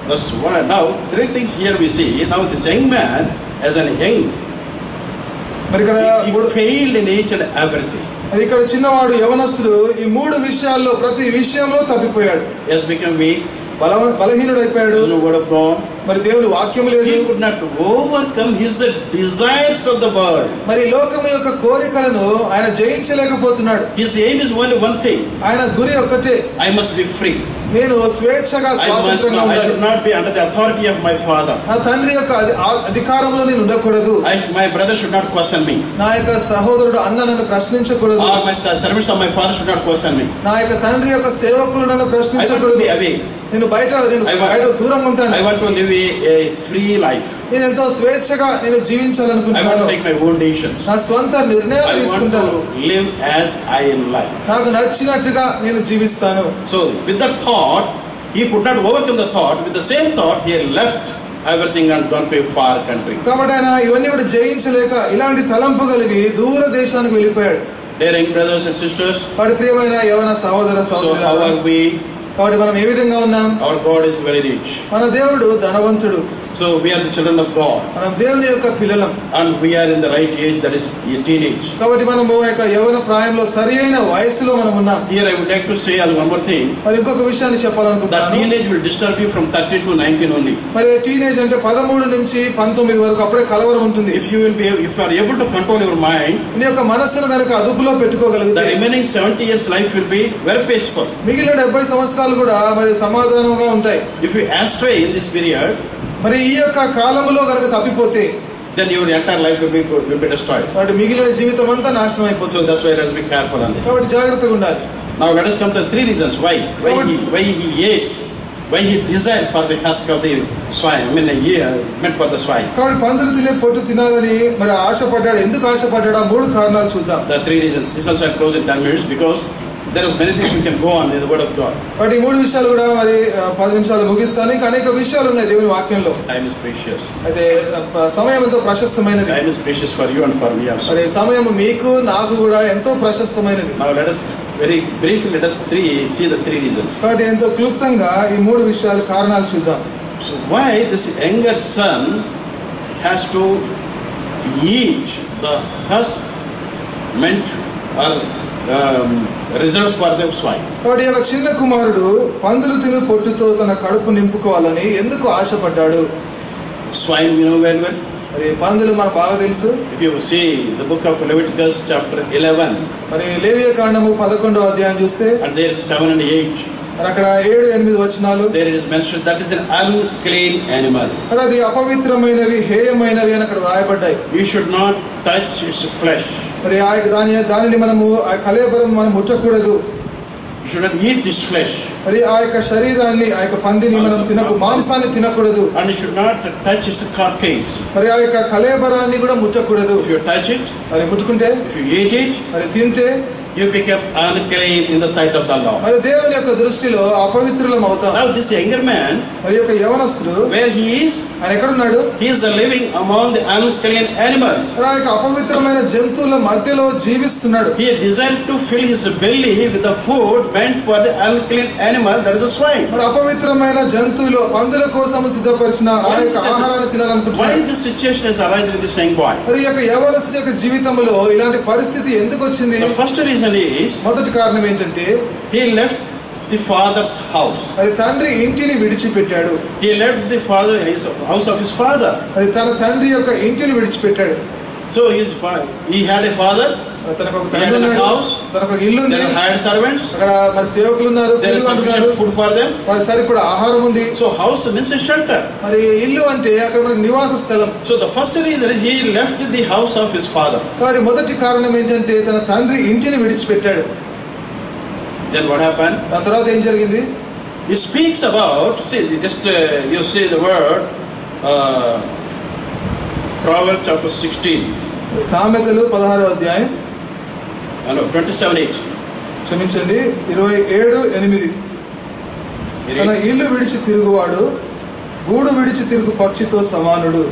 That's why now three things here we see. Now this young man, as an young, మరి ఇక్కడ failed in each and everything. మరి ఇక్కడ చిన్నవాడు యవనస్తుడు ఈ మూడు విషయాల్లో ప్రతి విషయంలో తప్పిపోయాడు has become weak. బలవ బలహీనుడైపోయాడు. నువ్వు కూడా మరి దేవుడు వాక్యం లేదు. అనుకుంటున్నట్టు overcome his desires of the world మరి లోకం యొక్క కోరికలను ఆయన జయించలేకపోతున్నాడు. His aim is only one thing ఆయన గురి ఒకటే ఐ మస్ట్ బి ఫ్రీ నేను స్వేచ్ఛగా స్వాతంత్రంగా అథారిటీ ఆఫ్ మై ఫాదర్ నా తండ్రి యొక్క అధికారంలో నేను ఉండకూడదు. My brother should not question me నా యొక్క సహోదరుడు అన్న నన్ను ప్రశ్నించకూడదు. Or my servants of my father should నా యొక్క తండ్రి యొక్క సేవకులు నన్ను ప్రశ్నించకూడదు. అవి నేను బయట నేను బయట దూరంగా ఉంటాను want to live a, a free life. నేను ఎంతో స్వేచ్ఛగా నేను జీవించాలనుకుంటున్నాను to take my own decisions. నా స్వంత నిర్ణయాలు తీసుకుంటాను live as I like. నాకు నచ్చినట్టుగా నేను జీవిస్తాను with that thought, he could not overcome the thought. With the same thought, he left everything and gone to a far country. కాబట్టి ఆయన ఇవన్నీ కూడా జయించలేక ఇలాంటి తలంపు కలిగి దూర దేశానికి వెళ్ళిపోయాడు young brothers and sisters, వాడి ప్రియమైన యవన సహోదర సహోదరు? కాబట్టి మనం ఏ విధంగా ఉన్నాం Our God is very rich. మన దేవుడు ధనవంతుడు So we are the children of God. మనం దేవుని యొక్క పిల్లలం And we are in the right age, that is a teenage. కాబట్టి మనము యొక్క యవన ప్రాయంలో సరి అయిన వయసులో మనం ఉన్నాం Here I would like to say as one more thing. మరి ఇంకొక విషయాన్ని That చెప్పాలనుకుంటున్నాను teenage will disturb you from 13 to 19 only. మరి టీనేజ్ అంటే పదమూడు నుంచి పంతొమ్మిది వరకు అప్పుడే కలవరం ఉంటుంది If you will be, if you are able to control your mind, నీ యొక్క మనస్సును కనుక అదుపులో the పెట్టుకోగలిగితే remaining 70 years life will be very peaceful. మిగిలిన డెబ్బై సంవత్సరాలు కాలాలు కూడా మరి సమాధానంగా ఉంటాయి. If you have in this period మరి ఈ యొక్క కాలములో గనుక తప్పిపోతే then your entire life will be will be destroyed కాబట్టి మిగిలిన జీవితం అంతా నాశనం అయిపోతుంది. That's why has be careful and కాబట్టి జాగ్రత్తగా ఉండాలి. Now let us come to three reasons why why he why he ate why he desire for the husk of the swine I mean a meat for the swine కాబట్టి పందులు తినే పొట్టు తినాలని మరి ఆశపడ్డాడు. ఎందుకు ఆశపడ్డాడు? ఆ మూడు కారణాలు చూద్దాం. The three reasons this also I close in 10 minutes because మరి మూడు విషయాలు కూడా మరి పది నిమిషాలు ముగిస్తాను. ఇంకా అనేక విషయాలు ఉన్నాయి దేవుని వాక్యంలో. ఐ ఇస్ ప్రీషియస్ అయితే సమయం ఎంతో ప్రశస్తమైనది. I is precious for you and for me also మరి సమయం మీకు నాకు కూడా ఎంతో ప్రశస్తమైనది. Now let us very brief let us 3 see the 3 reasons but ఎంతో క్లుప్తంగా ఈ మూడు విషయాల కారణాలు చూద్దాం. So why this younger son has to eat the husk meant or reserve for them swine కాబట్టి ఒక చిన్న కుమారుడు పందులు తిను పొట్టుతో తన కడుపు నింపుకోవాలని ఎందుకు ఆశపడ్డాడు? స్వైన్ వినో నో మరి పందులు మనకు బాగా తెలుసు. If you see the book of Leviticus chapter 11 మరి లేవియ కాండము 11వ అధ్యాయం చూస్తే అండ్ దేర్ 7 అండ్ 8 అక్కడ ఏడు ఎనిమిది వచనాలు. There is mention that is an an unclean animal అది అపవిత్రమైనవి హేయమైనవి అని అక్కడ రాయబడ్డాయి you should not touch its flesh మరి ఆ యొక్క దాని దానిని మనము ఆ కలేబరం మనం ముట్టకూడదు. మరి ఆ యొక్క శరీరాన్ని ఆ యొక్క పందిని మనం తినకు మాంసాన్ని తినకూడదు touch its carcass. మరి ఆ యొక్క కలేబరాన్ని కూడా ముట్టకూడదు it, మరి ముట్టుకుంటే it, మరి తింటే you become unclean in the sight of the Lord. మరి దేవుని యొక్క దృష్టిలో అపవిత్రులం అవుతాం Now this younger man, మరి యొక్క యవనస్తుడు where he is, ఆయన ఎక్కడున్నాడు he is living among the unclean animals. మరి ఆ యొక్క అపవిత్రమైన జంతువుల మధ్యలో జీవిస్తున్నాడు He desired to fill his belly with the food meant for the unclean animal, that is a swine. మరి అపవిత్రమైన జంతువులు పందుల కోసం సిద్ధపరిచిన ఆ యొక్క ఆహారాన్ని Why తినాలనుకుంటున్నాడు this situation has arisen in this young boy? మరి ఈ యొక్క యవనస్తుని యొక్క జీవితంలో ఇలాంటి పరిస్థితి ఎందుకు వచ్చింది The first reason reason is మొదటి కారణం ఏంటంటే he left the father's house అది తండ్రి ఇంటిని విడిచిపెట్టాడు. He left the father his house of his father అది తన తండ్రి యొక్క ఇంటిని విడిచిపెట్టాడు. So his father he had a father తనకు ఒక. తనకు ఒక ఇల్లు ఉంది servants, అక్కడ మరి సేవకులు ఉన్నారు. మరి సరిపడా ఆహారం ఉంది a shelter. మరి ఇల్లు అంటే అక్కడ మనకి నివాస స్థలం reason is he left the house of his father. కాబట్టి మొదటి కారణం ఏంటంటే తన తండ్రి ఇంటిని విడిచిపెట్టాడు Then what happened? ఆ తర్వాత ఏం జరిగింది see, just uh, you see the word, uh, Proverbs chapter 16, సామెతలు పదహారో అధ్యాయం uh, no, 27 8. క్షమించండి ఇరవై ఏడు ఎనిమిది తన? ఇల్లు విడిచి తిరుగువాడు గూడు విడిచి తిరుగు పక్షితో సమానుడు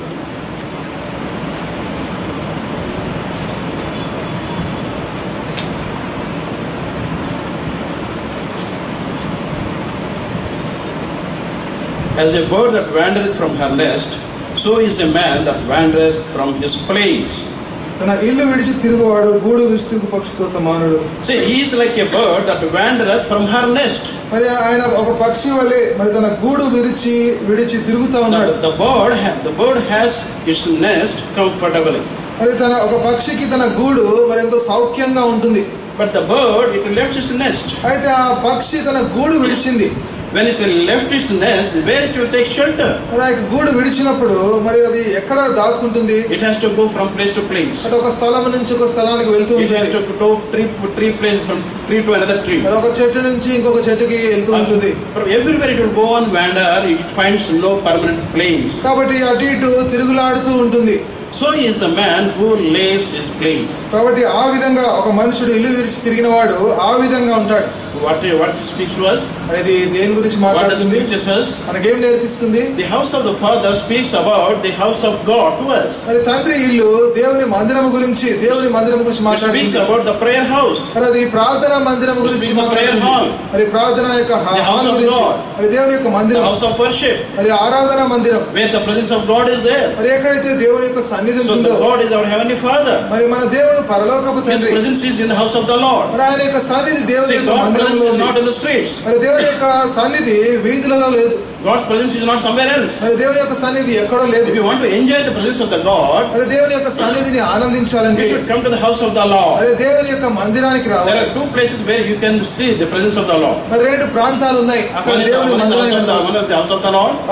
As a bird that wandereth from her nest, so is a man that wandereth from his place. తన ఇల్లు విడిచి తిరుగువాడు గూడు విస్తుంపు పక్షితో సమానుడు. So he is like a bird that wanderer from her nest మరి ఆయన ఒక పక్షి వలె మరి తన గూడు విరిచి విడిచి తిరుగుతా ఉన్నాడు. The bird have the bird has its nest comfortable మరి తన ఒక పక్షికి తన గూడు మరి ఎంతో సౌఖ్యంగా ఉంటుంది. But the bird it left its nest అయితే ఆ పక్షి తన గూడు విడిచింది. When it left its nest, where it will take shelter? మరి ఆ యొక్క గూడు విడిచినప్పుడు మరి అది ఎక్కడ దాక్కుంటుంది It has to go from place to place. అంటే ఒక స్థలం నుంచి ఒక స్థలానికి వెళ్తూ It has ఉంటుంది to go tree, tree place from tree to another tree. మరి ఒక చెట్టు నుంచి ఇంకొక చెట్టుకి వెళ్తూ ఉంటుంది everywhere it will go on wander, it finds no permanent place. కాబట్టి అటు ఇటు తిరుగులాడుతూ ఉంటుంది So is the man who leaves his place. కాబట్టి ఆ విధంగా ఒక మనుషుడు ఇల్లు విడిచి తిరిగిన వాడు ఆ విధంగా ఉంటాడు what, what it speaks to us, అనేది దేని గురించి what does it మాట్లాడుతుంది teaches us. మనకేం నేర్పిస్తుంది The house of the Father speaks about the house of God to us. మరి తండ్రి ఇల్లు దేవుని మందిరం గురించి దేవుని మందిరం గురించి It speaks మాట్లాడుతుంది about the prayer house. మరి అది ప్రార్థన మందిరం గురించి speaks of prayer hall. మాట్లాడుతుంది మరి ప్రార్థన యొక్క హా- The house హాల్ of గురించి God. మరి దేవుని యొక్క The మందిరం house of worship, మరి ఆరాధన మందిరం where the presence of God is there. మరి ఎక్కడైతే దేవుని యొక్క సన్నిధి So ఉంటుందో the God is our heavenly Father. మరి మన దేవుడు పరలోకపు His తండ్రి presence is in the house of the Lord. మరి ఆయన యొక్క సన్నిధి దేవుని See, యొక్క God's presence మందిరంలో is ఉంది not in the streets. మరి దేవుని యొక్క సన్నిధి వీధులలో లేదు God's presence is not somewhere else మరి దేవుని యొక్క సన్నిధి ఎక్కడ లేదు. You want to enjoy the presence of the God మరి దేవుని యొక్క సన్నిధిని ఆనందించాలని you come to the house of the Lord మరి దేవుని యొక్క మందిరానికి రావాలి. There are two places where you can see the presence of the Lord మరి రెండు ప్రాంతాలు ఉన్నాయి. అక్కడ దేవుని మందిరం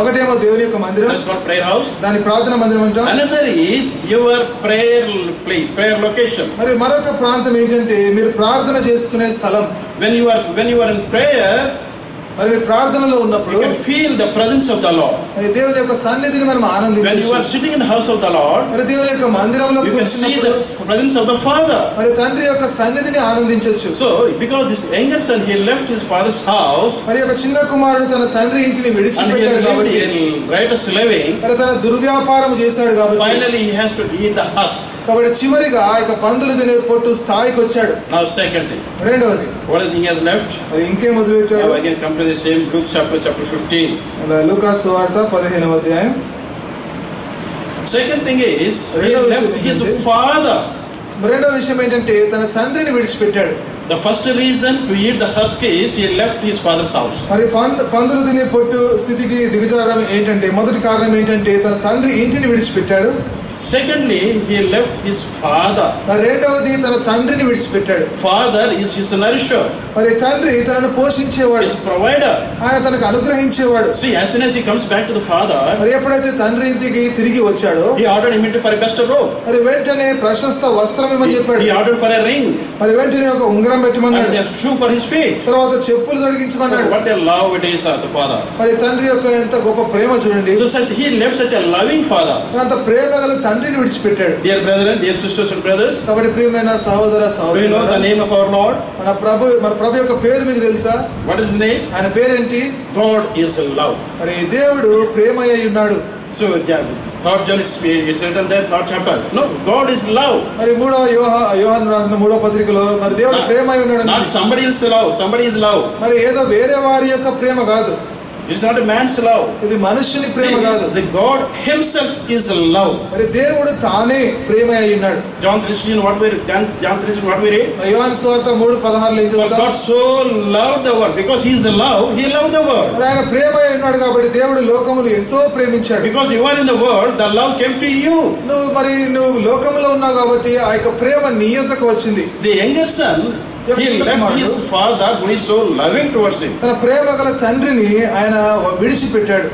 ఒకటేమో దేవుని యొక్క మందిరం. ఇట్స్ కాల్డ్ ప్రేయర్ హౌస్ దాని ప్రార్థన మందిరం అంటాం. Another is your prayer place prayer location మరి మరొక ప్రాంతం ఏంటంటే మీరు ప్రార్థన చేసుకునే స్థలం. When you are when you are in prayer మరి మీరు ప్రార్థనలో ఉన్నప్పుడు you can feel the presence of the Lord. మరి దేవుని యొక్క సన్నిధిని మనం When you are ఆనందించవచ్చు sitting in the house of the Lord, మరి దేవుని యొక్క మందిరంలో you can see కూర్చున్నప్పుడు the presence of the Father. మరి తండ్రి యొక్క సన్నిధిని ఆనందించవచ్చు So, because this younger son, he left his father's house మరి యొక్క చిన్న కుమారుడు తన తండ్రి ఇంటిని and he విడిచిపెట్టాడు had lived కాబట్టి in righteous living, మరి తన దుర్వ్యాపారం చేశాడు కాబట్టి finally he has to eat the husk. కాబట్టి చివరిగా ఆ యొక్క పందులు తినే పొట్టు స్థాయికి వచ్చాడు Now, second thing, రెండవది what do you think he has left? మరి ఇంకేం వదిలిపెట్టాడు Now again to the same Luke chapter, chapter 15. అలా లూకాసు వార్త పదిహేనవ అధ్యాయం Second thing is, he రెండవ left విషయం his ఏంటంటే- father. రెండవ విషయం ఏంటంటే తన తండ్రిని విడిచిపెట్టాడు The first reason to eat the husk is he left his father's house. మరి పంద పందులు తినే పొట్టు స్థితికి దిగజారడం ఏంటంటే మొదటి కారణం ఏంటంటే తన తండ్రి ఇంటిని విడిచిపెట్టాడు secondly he left his father రెండవది తన తండ్రిని విడిచిపెట్టాడు. ఫాదర్ ఇస్ హిస్ నరిషర్ మరి తండ్రి తనను పోషించేవాడు. ఇస్ ప్రొవైడర్ ఆయన తనకు అనుగ్రహించేవాడు. See as soon as he comes back to the father మరి ఎప్పుడైతే తండ్రి ఇంటికి తిరిగి వచ్చాడో he ordered him for a best robe మరి వెంటనే ప్రశస్త వస్త్రం ఇవ్వమని చెప్పాడు. He ordered for a ring మరి వెంటనే ఒక ఉంగరం పెట్టమన్నాడు. షూ ఫర్ హిస్ ఫీట్ తర్వాత చెప్పులు తొడిగించమన్నాడు. What a love it is of the father మరి తండ్రి యొక్క ఎంత గొప్ప ప్రేమ చూడండి. So such he love such a loving father అంత ప్రేమగల తండ్రి తండ్రిని విడిచిపెట్టాడు. Dear brother and dear sisters and brothers కాబట్టి ప్రియమైన సహోదర సహోదరి know the name of our Lord మన ప్రభు మన ప్రభు యొక్క పేరు మీకు తెలుసా? వాట్ ఇస్ నేమ్ ఆయన పేరేంటి? గాడ్ ఇస్ లవ్ మరి దేవుడు ప్రేమ అయి ఉన్నాడు. So John third John is is written there third chapter no God is love మరి మూడో యోహా యోహాను రాసిన మూడో పత్రికలో మరి దేవుడు ప్రేమ అయి ఉన్నాడు నా somebody is love somebody is love మరి ఏదో వేరే వారి యొక్క ప్రేమ కాదు. ఇస్ నాట్ మ్యాన్స్ లవ్ ఇది మనుషుని ప్రేమ కాదు. The God himself is love మరి దేవుడు తానే ప్రేమ అయినాడు John 3 16 what where John 3 16 what where యోహాను సువార్త 3 16 లో ఏం God so love the world because he is love he love the world ఆయన ప్రేమ అయి ఉన్నాడు కాబట్టి దేవుడు లోకములు ఎంతో ప్రేమించాడు. Because you one in the world the love came to you నువ్వు మరి నువ్వు లోకములో ఉన్నావు కాబట్టి ఆ యొక్క ప్రేమ నీ యొక్కకు వచ్చింది. The youngest son he left his father who is so loving towards him. తన ప్రేమ గల తండ్రిని ఆయన విడిచిపెట్టాడు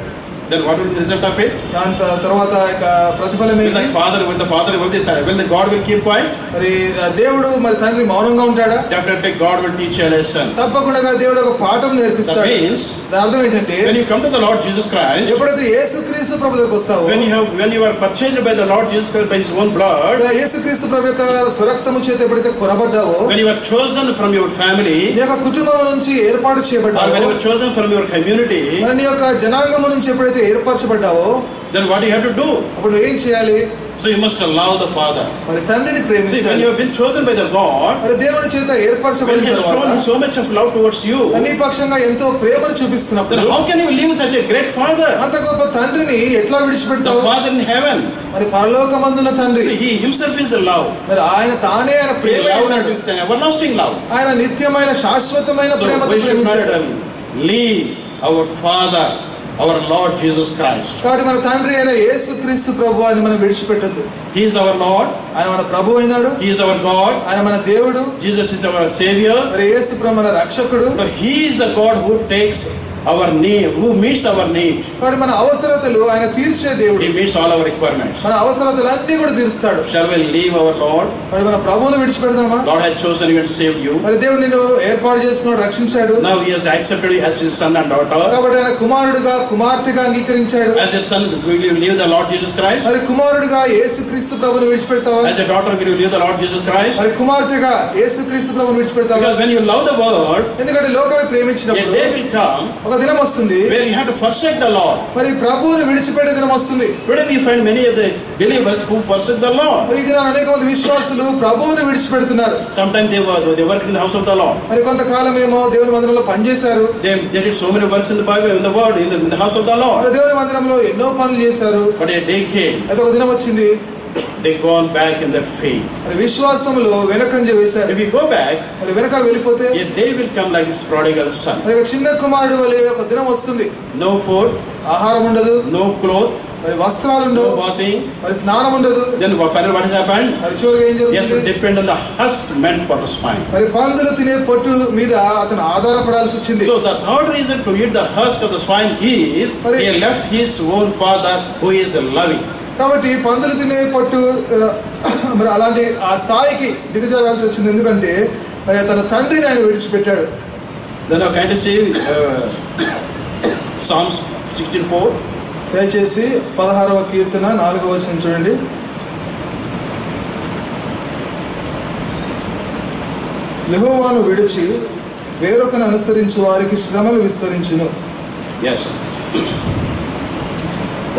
then what will result of it దాని తర్వాత ఇక ప్రతిఫలం ఏంటి? Father with the father will the will the God will keep point మరి దేవుడు మరి తండ్రి మౌనంగా ఉంటాడా? Definitely God will teach your lesson తప్పకుండా దేవుడు ఒక పాఠం నేర్పిస్తాడు. మీన్స్ దాని అర్థం ఏంటంటే when you come to the Lord Jesus Christ ఎప్పుడైతే యేసుక్రీస్తు ప్రభు దగ్గరికి వస్తావు when you have when you are purchased by the Lord Jesus Christ by his own blood యేసుక్రీస్తు ప్రభు యొక్క స్వరక్తము చేత ఎప్పుడైతే కొనబడ్డావు when you are chosen from your family యొక్క కుటుంబం నుంచి ఏర్పాటు చేయబడ్డావు when you are chosen from your community నీ యొక్క జనాంగము నుంచి ఎప్పుడైతే ఏర్పరచబడ్డావో then what do you have to do? అప్పుడు నువ్వు ఏం చేయాలి So you must allow the Father. మరి తండ్రిని ప్రేమించాలి you have been chosen by the God, మరి దేవుని చేత ఏర్పరచబడిన తర్వాత so much of love towards you, నీ పక్షంగా ఎంతో ప్రేమను చూపిస్తున్నప్పుడు can you live with such a great Father? అంత గొప్ప తండ్రిని ఎట్లా విడిచిపెడతావు Father in heaven. మరి పరలోకమందున తండ్రి Himself is the love. మరి ఆయన తానే ఆయన ప్రేమ an everlasting love. ఆయన నిత్యమైన శాశ్వతమైన ప్రేమతో ప్రేమించాడు um, leave our Our Lord Jesus Christ. కాబట్టి మన తండ్రి అయిన యేసుక్రీస్తు ప్రభు అని మనం విడిచిపెట్టద్దు He is our Lord. ఆయన మన ప్రభు అయినాడు He is our God. ఆయన మన దేవుడు Jesus is our Savior. మరి యేసు ప్రభు మన రక్షకుడు No, He is the God who our need who meets our need మన అవసరతలు ఆయన తీర్చే దేవుడు. He meets all our requirements మన అవసరతలు అన్ని కూడా తీరుస్తాడు. Shall we leave our Lord మరి మన ప్రభువును విడిచిపెడదామా? Lord has chosen you save you మరి దేవుడు నిన్ను ఏర్పాటు చేసుకున్నాడు రక్షించాడు. Now he has accepted you as his son and daughter కాబట్టి ఆయన కుమారుడుగా కుమార్తెగా అంగీకరించాడు. As his son we will leave the Lord Jesus Christ మరి కుమారుడుగా యేసుక్రీస్తు ప్రభువును విడిచిపెడతావా? As a daughter we will leave the Lord Jesus Christ మరి కుమార్తెగా యేసుక్రీస్తు ప్రభువును విడిచిపెడతావా? Because when you love the world ఎందుకంటే లోకాన్ని ప్రేమించినప్పుడు దే ఒక దినం వస్తుంది. When you have to forsake the Lord మరి ప్రభువుని విడిచిపెట్టే దినం వస్తుంది. When you find many of the believers who forsake the Lord మరి దినం అనేక మంది విశ్వాసులు ప్రభువుని విడిచిపెడుతున్నారు. Some time they were they work in the house of the Lord మరి కొంత కాలం ఏమో దేవుని మందిరంలో పని చేశారు they they did so many works in the Bible in the world in the house of the Lord దేవుని మందిరంలో ఎన్నో పనులు చేశారు. బట్ ఏ డే కే అదొక దినం వచ్చింది. They gone back in their faith. మరి విశ్వాసంలో వెనకంజ వేశారు If you go back, మరి వెనకాల వెళ్ళిపోతే a day will come like this prodigal son. మరి ఒక చిన్న కుమారుడు వలె ఒక దినం వస్తుంది No food, ఆహారం ఉండదు no cloth, మరి వస్త్రాలు no ఉండవు bathing. మరి స్నానం ఉండదు Then what, finally what has happened? మరి చివరిగా ఏం He has to జరుగుతుంది depend on the husk meant for the swine. మరి పందులు తినే పొట్టు మీద అతను ఆధారపడాల్సి వచ్చింది So the third reason to eat the husk of the swine is he left his own father who is loving. కాబట్టి పందులు తినే పొట్టు మరి అలాంటి ఆ స్థాయికి దిగజారాల్సి వచ్చింది ఎందుకంటే మరి తన తండ్రిని ఆయన విడిచిపెట్టాడు kind of see uh, Psalms 16:4. దయచేసి పదహారవ కీర్తన నాలుగవ వచనం చూడండి యెహోవాను విడిచి వేరొకను అనుసరించు వారికి శ్రమలు విస్తరించును Yes.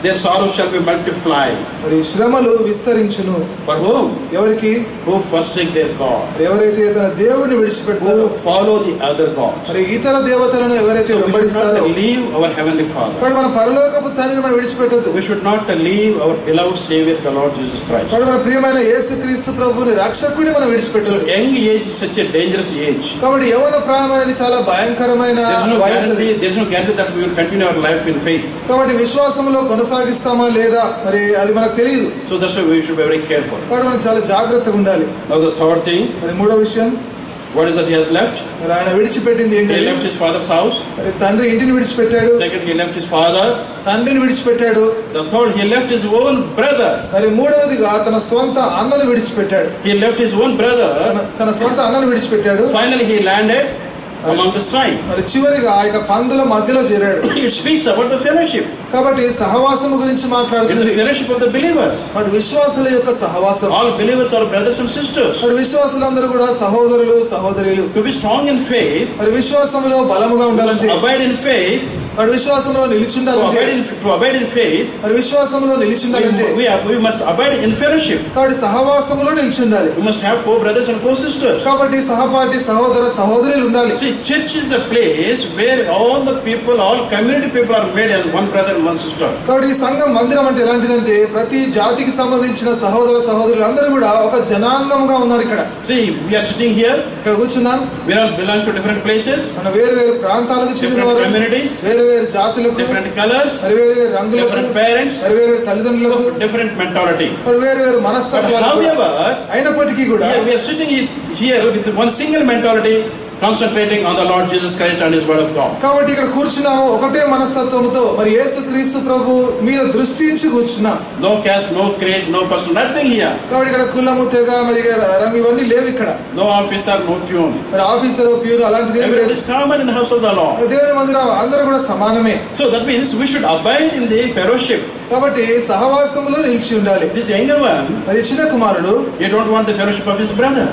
Their sorrow shall be multiplied. మరి శ్రమలు విస్తరించును For whom? ఎవరికి Who forsake their God. ఎవరైతే తన దేవుడిని విడిచిపెడతారో Who follow the other gods. మరి ఇతర దేవతలను ఎవరైతే వెంబడిస్తారో leave our heavenly Father. కాబట్టి మన పరలోకపు తండ్రిని మనం విడిచిపెట్టద్దు We should not leave our beloved Savior, the Lord Jesus Christ. కాబట్టి మన ప్రియమైన యేసుక్రీస్తు ప్రభుని రక్షకుని మనం So విడిచిపెట్టదు young age is such a dangerous age. కాబట్టి యవన ప్రాయం అనేది చాలా భయంకరమైన వయసు. There is no guarantee that we will continue our life in faith. కాబట్టి విశ్వాసంలో కొనసాగిస్తామా లేదా మరి అది మనకు తెలియదు So that's why we should be very careful. కాబట్టి మనం చాలా జాగ్రత్తగా ఉండాలి Now the third thing, మరి మూడో విషయం what is that he has left? మరి ఆయన విడిచిపెట్టింది ఏంటి He left his father's house. మరి తండ్రి ఇంటిని విడిచిపెట్టాడు Second, he left his father. తండ్రిని విడిచిపెట్టాడు The third, he left his own brother. మరి మూడవదిగా తన స్వంత అన్నను విడిచిపెట్టాడు He left his own brother. తన- స్వంత అన్నను విడిచిపెట్టాడు Finally, he landed among the swine. మరి చివరిగా ఆ యొక్క పందుల మధ్యలో చేరాడు speaks about the fellowship. కాబట్టి సహవాసము గురించి It's మాట్లాడుతుంది the fellowship of the believers. మరి విశ్వాసుల యొక్క సహవాసం All believers are brothers and sisters. మరి విశ్వాసులందరూ కూడా సహోదరులు సహోదరులు To be strong in faith, మరి విశ్వాసంలో బలముగా to ఉండాలంటే abide in faith, మరి విశ్వాసంలో to నిలిచిండాలంటే abide in, to abide in faith, మరి విశ్వాసంలో నిలిచిండాలంటే we, we, are, we must abide in fellowship. కాబట్టి సహవాసంలో నిలిచిండాలి We must have co-brothers and co-sisters. కాబట్టి సహపాఠి సహోదర సహోదరులు ఉండాలి See, church is the place where all the people, all community people are made as one brother సంఘం మందిరం అంటే ఎలాంటిదంటే ప్రతి జాతికి సంబంధించిన సహోదర సహోదరులు అందరూ కూడా ఒక జనాంగంగా ఉన్నారు ఇక్కడ. సిటింగ్ హియర్ ఇక్కడ కూర్చున్నాం. We're all belong different places మన వేరు వేరు ప్రాంతాలకు చెందిన కమ్యూనిటీస్ వేరు వేరు జాతులకు డిఫరెంట్ కలర్స్ మరి వేరు వేరు రంగులకు పేరెంట్స్ మరి తల్లిదండ్రులకు డిఫరెంట్ మెంటాలిటీ మరి వేరు వేరు మనస్తత్వాలు అయినప్పటికీ కూడా we are sitting here with one single mentality concentrating on the Lord Jesus Christ and His Word of God. కాబట్టి ఇక్కడ కూర్చున్నాము ఒకటే మనస్తత్వంతో మరి యేసు క్రీస్తు ప్రభు మీద దృష్టించి కూర్చున్నాం No caste, no creed, no person, nothing here. కాబట్టి ఇక్కడ కులము తెగ మరి రంగు ఇవన్నీ లేవు ఇక్కడ No officer, no tune. మరి ఆఫీసర్ ప్యూర్ అలాంటిది ఏం Everyone లేదు is common in the house of the Lord. దేవుని మందిరం అందరూ కూడా సమానమే So that means we should abide in the fellowship. కాబట్టి సహవాసములో నిలిచి ఉండాలి. దిస్ యంగ్ వన్ మరి చిన్న కుమారుడు you don't want the fellowship of his brother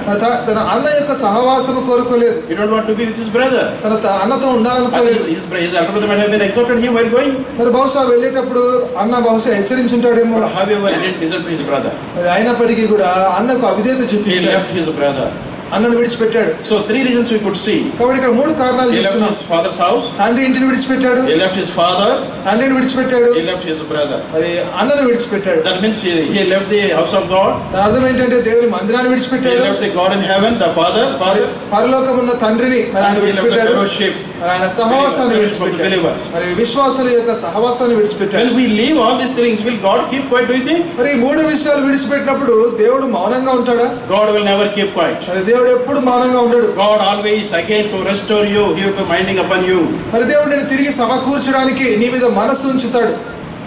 తన అన్న యొక్క సహవాసము కోరుకోలేదు. You don't want to be with his brother తన అన్నతో ఉండాలనుకోలేదు. His brother is elder that have been exhorted he were going మరి బహుశా వెళ్ళేటప్పుడు అన్న బహుశా హెచ్చరించుంటాడేమో. Have you ever did desert his brother మరి అయినప్పటికీ కూడా అన్నకు అవిదేత చూపించాడు. హి హిస్ బ్రదర్ అన్నను విడిచిపెట్టాడు So three reasons we could see. కాబట్టి ఇక్కడ మూడు కారణాలు He left his father's house. తండ్రి ఇంటిని విడిచిపెట్టాడు He left his father. తండ్రిని విడిచిపెట్టాడు He left his brother. మరి అన్నను విడిచిపెట్టాడు That means he, he left the house of God. అర్థం ఏంటంటే దేవుని మందిరాన్ని He విడిచిపెట్టాడు left the God in heaven, the Father, మరి Father. పరలోకం ఉన్న తండ్రిని మరి ఆయన he విడిచిపెట్టాడు fellowship ఆయన సహవాసాన్ని విడిచిపెట్టారు మరి విశ్వాసుల యొక్క సహవాసాన్ని విడిచిపెట్టారు will we leave all this things will God keep quiet with మరి మూడు విషయాలు విడిచిపెట్టినప్పుడు దేవుడు మౌనంగా ఉంటాడా? God will never keep quiet మరి దేవుడు ఎప్పుడు మౌనంగా ఉంటాడు God always again to restore you he will minding upon you మరి దేవుడు నిన్ను తిరిగి సమకూర్చడానికి నీ మీద మనసు ఉంచుతాడు.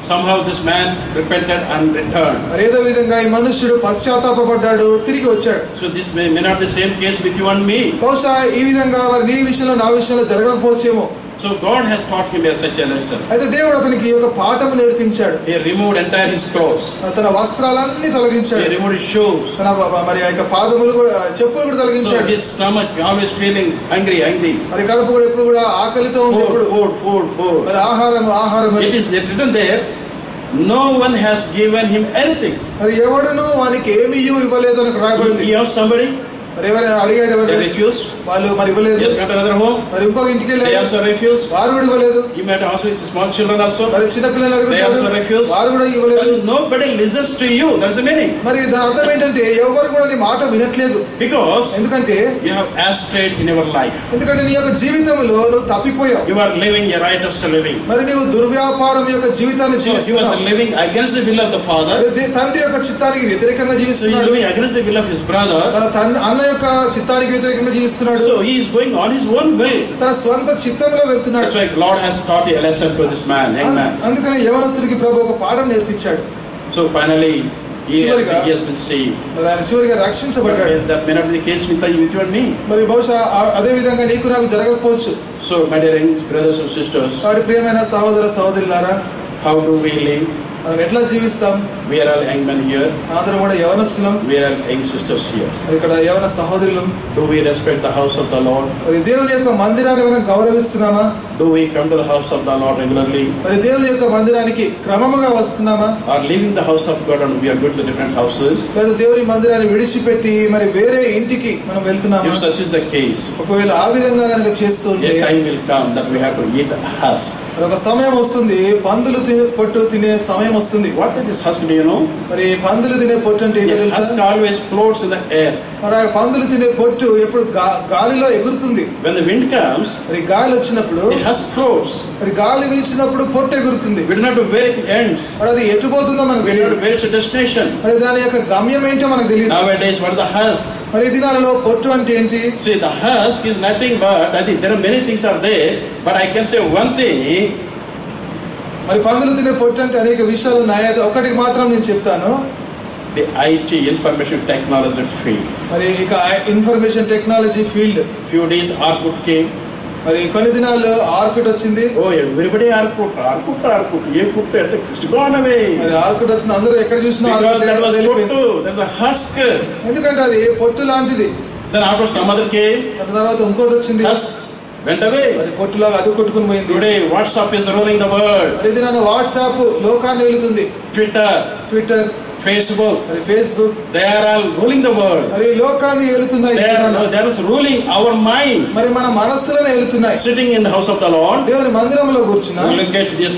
Somehow this man repented and returned. మరి ఏదో విధంగా ఈ మనుష్యుడు పశ్చాత్తాపడ్డాడు తిరిగి వచ్చాడు So this may, may not be the same case with you and me. బహుశా ఈ విధంగా మరి నీ విషయంలో నా విషయంలో జరగకపోవచ్చేమో So God has taught him such a lesson అయితే దేవుడు అతనికి ఒక పాఠం నేర్పించాడు. He removed entire his clothes తన వస్త్రాలన్నీ తొలగించాడు. హి రిమూవ్డ్ షూస్ తన మరి ఆయన పాదములు కూడా చెప్పులు కూడా తొలగించాడు. So his stomach always feeling hungry hungry మరి కడుపు కూడా ఎప్పుడు కూడా ఆకలితో ఉంది ఫుడ్ ఫుడ్ ఫుడ్ మరి ఆహారం ఆహారం it is written there no one has given him anything మరి ఎవడను వానికి ఏమీ ఇవ్వలేదు అని రాయబడింది. హి హస్ మరి ఎవరైనా అడిగాడు they ఎవరు refused. వాళ్ళు మరి He ఇవ్వలేదు has got another home, మరి ఇంకొక ఇంటికి they వెళ్ళాడు also refused. వారు కూడా ఇవ్వలేదు You might ask with small children also. మరి చిన్నపిల్లలు They also అడుగుతాడు refused. వారు కూడా ఇవ్వలేదు Well, nobody listens to you. That's the meaning. మరి దాని అర్థం ఏంటంటే ఎవరు కూడా నీ మాట వినట్లేదు Because ఎందుకంటే you have astrayed in your life. ఎందుకంటే నీ యొక్క జీవితంలో నువ్వు తప్పిపోయావు You are living a righteous living. మరి నీవు దుర్వ్యాపారం యొక్క జీవితాన్ని So he was జీవిస్తున్నావు living against the will of the father. మరి దే- తండ్రి యొక్క చిత్తానికి వ్యతిరేకంగా So he is జీవిస్తున్నాడు living against the will of his brother. తన తన్ అన్న యొక్క చిత్తానికి వ్యతిరేకంగా జీవిస్తున్నాడు So he is going on his own will. తన స్వంత చిత్తంలో వెళ్తున్నాడు That's why Lord has taught a lesson to this man, young man. అందుకని యవనస్తుడికి ప్రభు ఒక పాఠం నేర్పించాడు he has, చివరిగా- రక్షించబడ్డాడు But that may not be the case with you, with you and me. మరి బహుశా అదే విధంగా నీకు నాకు జరగకపోవచ్చు So, my dear brothers and sisters, కాబట్టి ప్రియమైన సహోదర సహోదరులారా how do we live? మనం ఎట్లా జీవిస్తాం? We are all young men here other కూడా యవనస్తులం. We are all young sisters here ఇక్కడ యవన సహోదరులం. Do we respect the house of the Lord మరి దేవుని యొక్క మందిరాన్ని మనం గౌరవిస్తున్నామా? Do we come to the house of the Lord regularly? మరి దేవుని యొక్క మందిరానికి క్రమముగా వస్తున్నామా Or leaving the house of God and we are going to different houses? లేదా దేవుని మందిరాన్ని విడిచిపెట్టి మరి వేరే ఇంటికి మనం వెళ్తున్నామా If such is the case, ఒకవేళ ఆ విధంగా కనుక చేస్తుంటే a time will come that we have to eat husk. మరి ఒక సమయం వస్తుంది పందులు తినే పొట్టు తినే సమయం వస్తుంది What is this husk, do you know? మరి పందులు తినే పొట్టు అంటే ఏంటో A husk తెలుసా always floats in the air. మరి ఆ పందులు తినే పొట్టు ఎప్పుడు గాలిలో ఎగురుతుంది When the wind comes, మరి గాలి వచ్చినప్పుడు husk floats. మరి గాలి వీచినప్పుడు పొట్టు ఎగురుతుంది We do not know where it ends. మరి అది ఎటు పోతుందో మనకు తెలియదు where it's destination. మరి దాని యొక్క గమ్యం ఏంటో మనకు తెలియదు Nowadays, what the husk? మరి దినాలలో పొట్టు అంటే ఏంటి See, the husk is nothing but, I think there are many things are there, but I can say one thing, మరి పందులు తినే పొట్టు అంటే అనేక విషయాలు ఉన్నాయి అది ఒకటికి మాత్రం నేను చెప్తాను the IT, information technology field. మరి ఇక information technology field Few days Orkut came. మరి కొన్ని దినాలు ఆర్కుట్ వచ్చింది. ఓ ఎవరిబడి ఆర్కుట్ ఆర్కుట్ ఆర్కుట్. ఏ పుట్ట అంటే కృష్ణకోణమే మరి ఆర్కుట్ వచ్చింది అందరూ ఎక్కడ చూసినా హస్క్. ఎందుకంటే అది పొట్టు లాంటిది. దాని ఆఫ్ సమదర్ కే తర్వాత ఇంకోటి వచ్చింది. హస్క్. Went away. మరి పొట్టులాగా అది కొట్టుకొని పోయింది. Today WhatsApp is rolling the world ప్రతి దినాన్ని వాట్సాప్ లోకాన్ని వెళుతుంది. ట్విట్టర్. ట్విట్టర్. Facebook, మరి Facebook they are all ruling the world. మరి లోకాన్ని are, they are ruling our mind. మరి మన మనస్సులను వెళుతున్నాయి Sitting in the house of the Lord, దేవుని మందిరంలో కూర్చున్నా at this,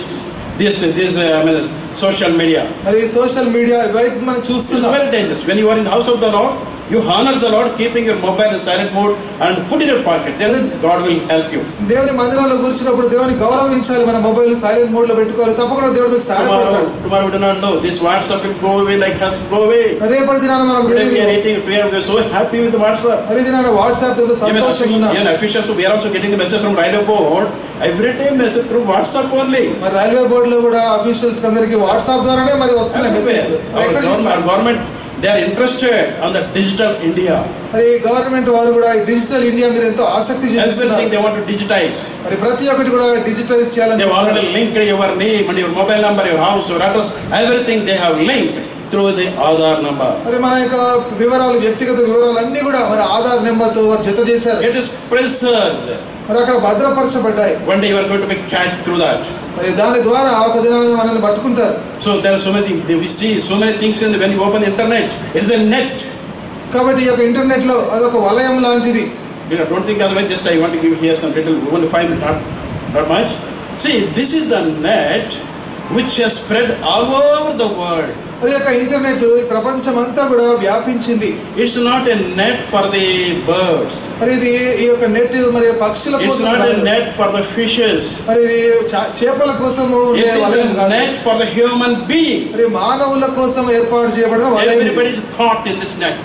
this, this uh, I mean, social media. మరి సోషల్ మీడియా వైపు మనం చూస్తున్నాం very dangerous. When you are in the house of the Lord, you honor the Lord, keeping your mobile in silent mode and put it in your pocket. Then God will help you. దేవుని మందిరంలో కూర్చున్నప్పుడు దేవుని గౌరవించాలి మన mobile silent మోడ్లో పెట్టుకోవాలి తప్పకుండా దేవుడు మీకు సహాయపడతాడు Tomorrow, tomorrow we do not know. This WhatsApp will go away like has go away. మరి రేపటి దినాన are తెలియదు are we are so happy with WhatsApp. మరి దినాన వాట్సాప్తో సంతోషంగా ఉన్నాం even officials, we are also getting the message from radio board. Every day message through WhatsApp only. మరి railway board లో కూడా అఫీషియల్స్ అందరికి వాట్సాప్ ద్వారానే మరి వస్తున్నాయి message Everywhere. They are interested on the digital India మరి గవర్నమెంట్ వారు కూడా ఈ డిజిటల్ ఇండియా మీద ఎంతో ఆసక్తి చూపిస్తున్నారు. దే మరి ప్రతి ఒక్కటి కూడా డిజిటైజ్ చేయాలని they link your name and your mobile number your house your address everything they have link through the Aadhaar number మరి మన యొక్క వివరాలు వ్యక్తిగత వివరాలు అన్ని కూడా మరి ఆధార్ నెంబర్తో జత చేశారు. ఇట్ ఇస్ ప్రిసర్వ్డ్ మరి అక్కడ భద్రపరచబడ్డాయి. One day your going to be catch through that మరి దాని ద్వారా ఒక దినాన్ని మనల్ని పట్టుకుంటారు. So there so many they we see so many things in the when you open internet it's a net కాబట్టి ఈ యొక్క ఇంటర్నెట్లో అది ఒక వలయం లాంటిది. You know don't think otherwise just I want to give here some little only 5 not not much see this is the net which has spread all over the world ఈ యొక్క ఇంటర్నెట్ ప్రపంచం అంతా కూడా వ్యాపించింది. It's not a net for the birds మరి ఇది ఈ యొక్క నెట్ మరి పక్షుల కోసం not a net for the fishes మరి ఇది చేపల కోసం ఉండే వలయం కాదు. Net for the human being మరి మానవుల కోసం ఏర్పాటు చేయబడిన వలయం everybody is caught in this net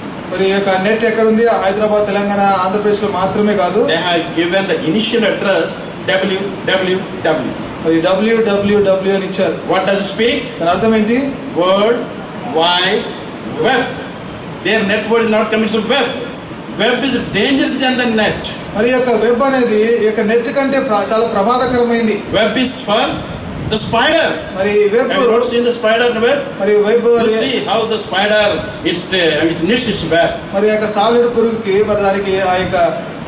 మరి ఈ యొక్క నెట్ ఎక్కడ ఉంది హైదరాబాద్ తెలంగాణ ఆంధ్రప్రదేశ్లో మాత్రమే కాదు. They have given the initial W W మరి www అని ఇచ్చారు. వాట్ డస్ స్పీక్ దాని అర్థం ఏంటి? Word why web there net word is not coming to web web is dangerous then the net మరి యొక్క వెబ్ అనేది యొక్క నెట్ కంటే చాలా ప్రమాదకరమైంది. Web is for the spider. మరి web the spider in the web? మరి web how the spider it uh, it knits its web. మరి ఆ యొక్క సాలిడ్ పురుగుకి మరి దానికి ఆ యొక్క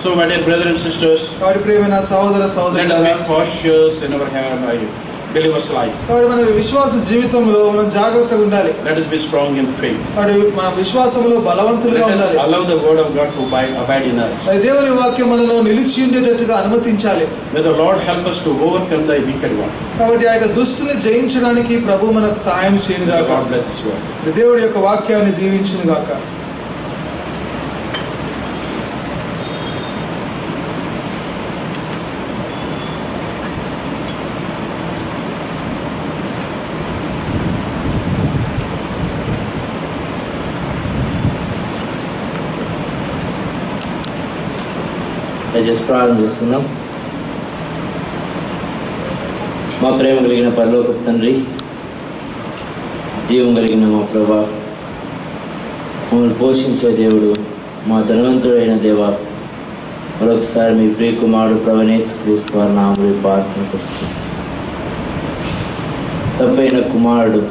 So, my dear brothers and sisters, కాబట్టి ప్రియమైన సహోదర let us సహోదరులారా be cautious in our uh, believer's life. కాబట్టి మన విశ్వాస జీవితంలో మనం జాగ్రత్తగా ఉండాలి Let us be strong in faith. కాబట్టి మన విశ్వాసంలో బలవంతులుగా Let us ఉండాలి allow the word of God to abide, in us. దేవుని వాక్యం మనలో నిలిచి ఉండేటట్టుగా అనుమతించాలి May the Lord help us to overcome the wicked one. కాబట్టి ఆ యొక్క దుస్తుని జయించడానికి ప్రభు మనకు సహాయం చేయను గాక God bless this word. దేవుడి యొక్క వాక్యాన్ని దీవించును గాక దయచేసి ప్రారంభం చేసుకుందాం. మా ప్రేమ కలిగిన పరలోక తండ్రి జీవం కలిగిన మా ప్రభా మమ్మల్ని పోషించే దేవుడు మా ధనవంతుడైన దేవ మరొకసారి మీ ప్రియ కుమారుడు ప్రవణేశ్ క్రీస్తు వారి నామలు పాసనకు వస్తుంది తప్పైన కుమారుడు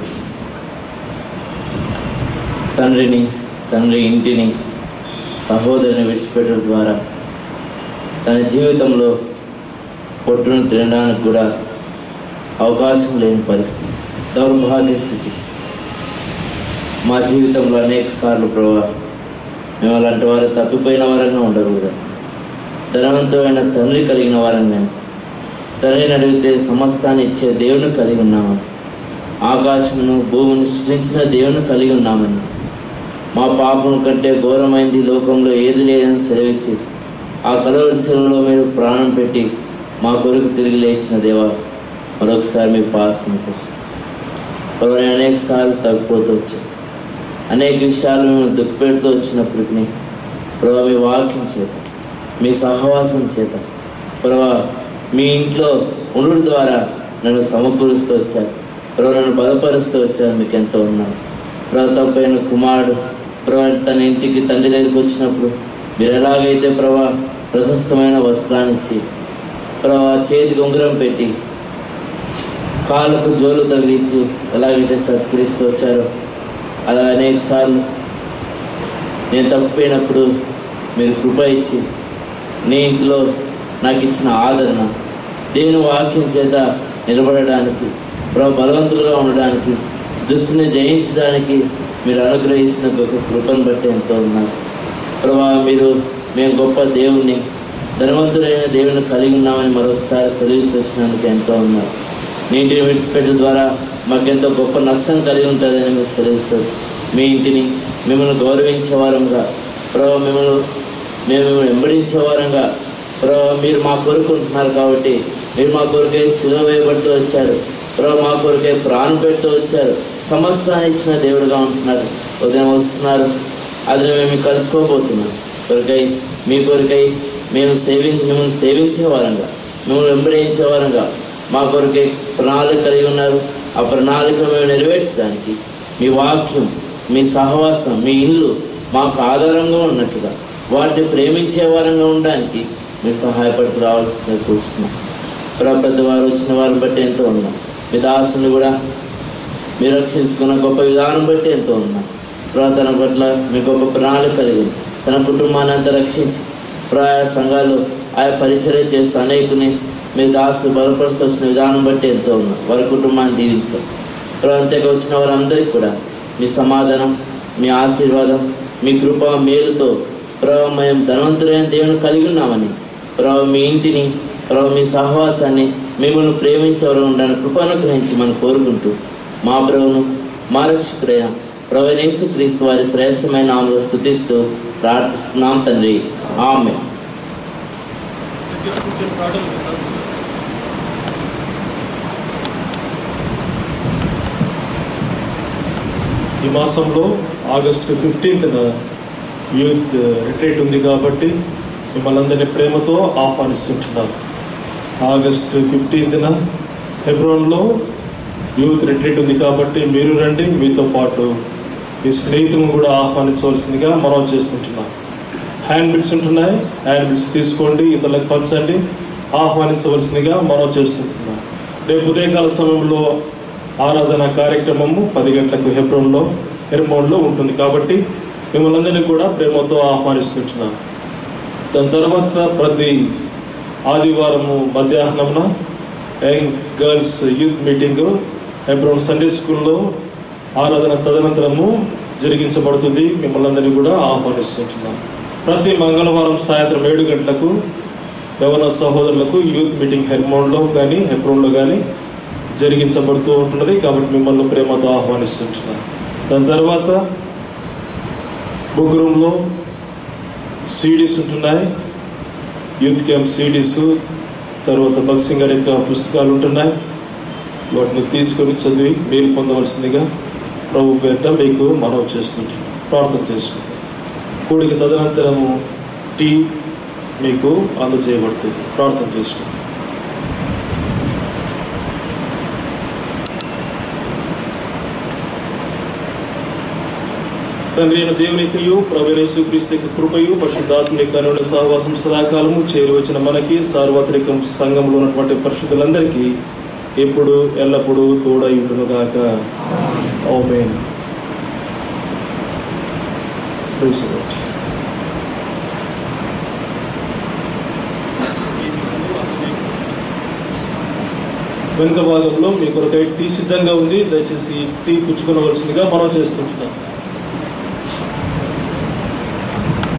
తండ్రిని తండ్రి ఇంటిని సహోదరుని విడిచిపెట్టడం ద్వారా తన జీవితంలో పొట్టును తినడానికి కూడా అవకాశం లేని పరిస్థితి దౌర్భాగ్య స్థితి. మా జీవితంలో అనేక సార్లు ప్రభా మేము అలాంటి వారు తప్పిపోయిన వారంగా ఉండకూడదు ధనవంతమైన తండ్రి కలిగిన వారంగా తండ్రిని అడిగితే సమస్తాన్ని ఇచ్చే దేవుని కలిగి ఉన్నామని ఆకాశమును భూమిని సృష్టించిన దేవుని కలిగి ఉన్నామని. మా పాపం కంటే ఘోరమైంది లోకంలో ఏది లేదని సెలవిచ్చి ఆ కలవరి మీరు ప్రాణం పెట్టి మా కొరకు తిరిగి లేచిన దేవా మరొకసారి మీ పాసనకు వస్తుంది ప్రభు అనేక సార్లు తగ్గిపోతూ వచ్చాం అనేక విషయాలు మేము దుఃఖపెడుతూ వచ్చినప్పటికీ ప్రభా మీ వాక్యం చేత మీ సహవాసం చేత ప్రభా మీ ఇంట్లో ఉండడం ద్వారా నన్ను సమకూరుస్తూ వచ్చారు. ప్రభు నన్ను బలపరుస్తూ వచ్చారు మీకు ఎంతో ఉన్నాను ప్రభు తప్పైన కుమారుడు ప్రభు తన ఇంటికి తండ్రి దగ్గరికి వచ్చినప్పుడు మీరు ఎలాగైతే ప్రభా ప్రశస్తమైన వస్త్రాన్నిచ్చి ప్రభా చేతికి ఉంగరం పెట్టి కాళ్ళకు జోలు తగిలించి ఎలాగైతే సత్కరిస్తూ వచ్చారో అలా అనేక సార్లు నేను తప్పిపోయినప్పుడు మీరు కృప ఇచ్చి నీ ఇంట్లో నాకు ఇచ్చిన ఆదరణ దేవుని వాక్యం చేత నిలబడడానికి ప్రభు బలవంతులుగా ఉండడానికి దుస్తుని జయించడానికి మీరు అనుగ్రహించిన ఒక కృపను బట్టి ఎంతో ఉన్నారు మీరు మేము గొప్ప దేవుణ్ణి ధనవంతుడైన దేవుని కలిగి ఉన్నామని మరొకసారి సర్వీస్ తెచ్చినందుకు ఎంతో ఉన్నారు. నీటి విడిచిపెట్టు ద్వారా మాకెంతో గొప్ప నష్టం కలిగి ఉంటుందని మీరు సెలవిస్తారు. మీ ఇంటిని మిమ్మల్ని గౌరవించే వారంగా ప్రభావ మిమ్మల్ని మేము వెంబడించే వారంగా ప్రభావ మీరు మా కోరుకుంటున్నారు కాబట్టి మీరు మా కొరకే సిలువ వేయబడుతూ వచ్చారు. ప్రభావ మా కొరికే ప్రాణం పెడుతూ వచ్చారు. సమస్తాన్ని ఇచ్చిన దేవుడుగా ఉంటున్నారు. ఉదయం వస్తున్నారు. అది మేము కలుసుకోబోతున్నాం. కొరకై మీ కొరకై మేము సేవించి మిమ్మల్ని సేవించే వారంగా మేము వెంబడించేవారంగా. మా కొరకై ప్రణాళిక కలిగి ఉన్నారు. ఆ ప్రణాళిక మేము నెరవేర్చడానికి మీ వాక్యం మీ సహవాసం మీ ఇల్లు మాకు ఆధారంగా ఉన్నట్టుగా వాటిని ప్రేమించే వారంగా ఉండడానికి మీరు సహాయపడుతూ రావాల్సిన కూర్చున్నాం. ప్రభు పెద్దవారు వచ్చిన వారిని బట్టి ఎంతో ఉన్నాం. మీ దాసుని కూడా మీరు రక్షించుకున్న గొప్ప విధానం బట్టి ఎంతో ఉన్నాం. తన పట్ల మీకు ఒక ప్రణాళిక కలిగి తన కుటుంబాన్ని అంతా రక్షించి ప్రాయ సంఘాలు ఆయా పరిచర్య చేస్తూ అనేకుని మీ దాసు బలపరుస్తూ వచ్చిన విధానం బట్టి ఎంతో ఉన్నాం వారి కుటుంబాన్ని దీవించారు. ప్రాంతంగా వచ్చిన వారందరికీ కూడా మీ సమాధానం మీ ఆశీర్వాదం మీ కృప మేలుతో ప్రభావ మేము ధనవంతులైన దేవుని కలిగి ఉన్నామని ప్రభావ మీ ఇంటిని ప్రభు మీ సహవాసాన్ని మిమ్మల్ని ప్రేమించేవారు ఉండడానికి కృపను గ్రహించి మనం కోరుకుంటూ మా ప్రభును మా రక్షకుడైన ప్రభు క్రీస్తు వారి శ్రేష్టమైన నామలు స్థుతిస్తూ ప్రార్థిస్తున్నాం తండ్రి. ఆమె ఈ మాసంలో ఆగస్టు ఫిఫ్టీన్త్న యూత్ రిట్రీట్ ఉంది కాబట్టి మిమ్మల్ని అందరినీ ప్రేమతో ఆహ్వానిస్తుంటున్నాను. ఆగస్టు ఫిఫ్టీన్త్న హెబ్రోన్లో యూత్ రిట్రీట్ ఉంది కాబట్టి మీరు రండి మీతో పాటు మీ స్నేహితులను కూడా ఆహ్వానించవలసిందిగా మనం చేస్తుంటున్నాం. హ్యాండ్ బిల్స్ ఉంటున్నాయి. హ్యాండ్ బిల్స్ తీసుకోండి. ఇతరులకు పంచండి. ఆహ్వానించవలసిందిగా మనం చేస్తుంటున్నాం. రేపు ఉదయకాల సమయంలో ఆరాధన కార్యక్రమము పది గంటలకు హెబ్రోన్లో హెర్మోన్లో ఉంటుంది కాబట్టి మిమ్మల్ని అందరినీ కూడా ప్రేమతో ఆహ్వానిస్తుంటున్నాను దాని తర్వాత ప్రతి ఆదివారము మధ్యాహ్నమున young girls youth meeting Hebron Sunday స్కూల్లో ఆరాధన తదనంతరము జరిగించబడుతుంది. మిమ్మల్ని అందరినీ కూడా ఆహ్వానిస్తుంటున్నాం. ప్రతి మంగళవారం సాయంత్రం ఏడు గంటలకు యవన సహోదరులకు యూత్ మీటింగ్ హెర్మోన్లో కానీ హెబ్రోన్లో కానీ జరిగించబడుతూ ఉంటున్నది. కాబట్టి మిమ్మల్ని ప్రేమతో ఆహ్వానిస్తుంటున్నాను దాని తర్వాత బుక్ రూమ్లో సీడీస్ ఉంటున్నాయి. యూత్ క్యాంప్ సీడీస్ తర్వాత భగత్ సింగ్ గారి యొక్క పుస్తకాలు ఉంటున్నాయి. వాటిని తీసుకొని చదివి మేలు పొందవలసిందిగా ప్రభు పేరిట మీకు మనవి చేస్తుంటాం ప్రార్థన చేసుకుంటాం కూడికి తదనంతరము టీ మీకు అందజేయబడుతుంది. ప్రార్థన చేసుకుంటాం తండ్రి అయిన దేవునికయు ప్రవేశు క్రీస్తు యొక్క కృపయు పరిశుద్ధాత్మ యొక్క సహవాసం సదాకాలము చేరి వచ్చిన మనకి సార్వత్రికం సంఘంలో ఉన్నటువంటి పరిశుద్ధులందరికీ ఇప్పుడు ఎల్లప్పుడూ తోడై ఉండును వెనుక భాగంలో మీ కొరకై టీ సిద్ధంగా ఉంది. దయచేసి టీ పుచ్చుకోవలసిందిగా మనం చేస్తుంటున్నాం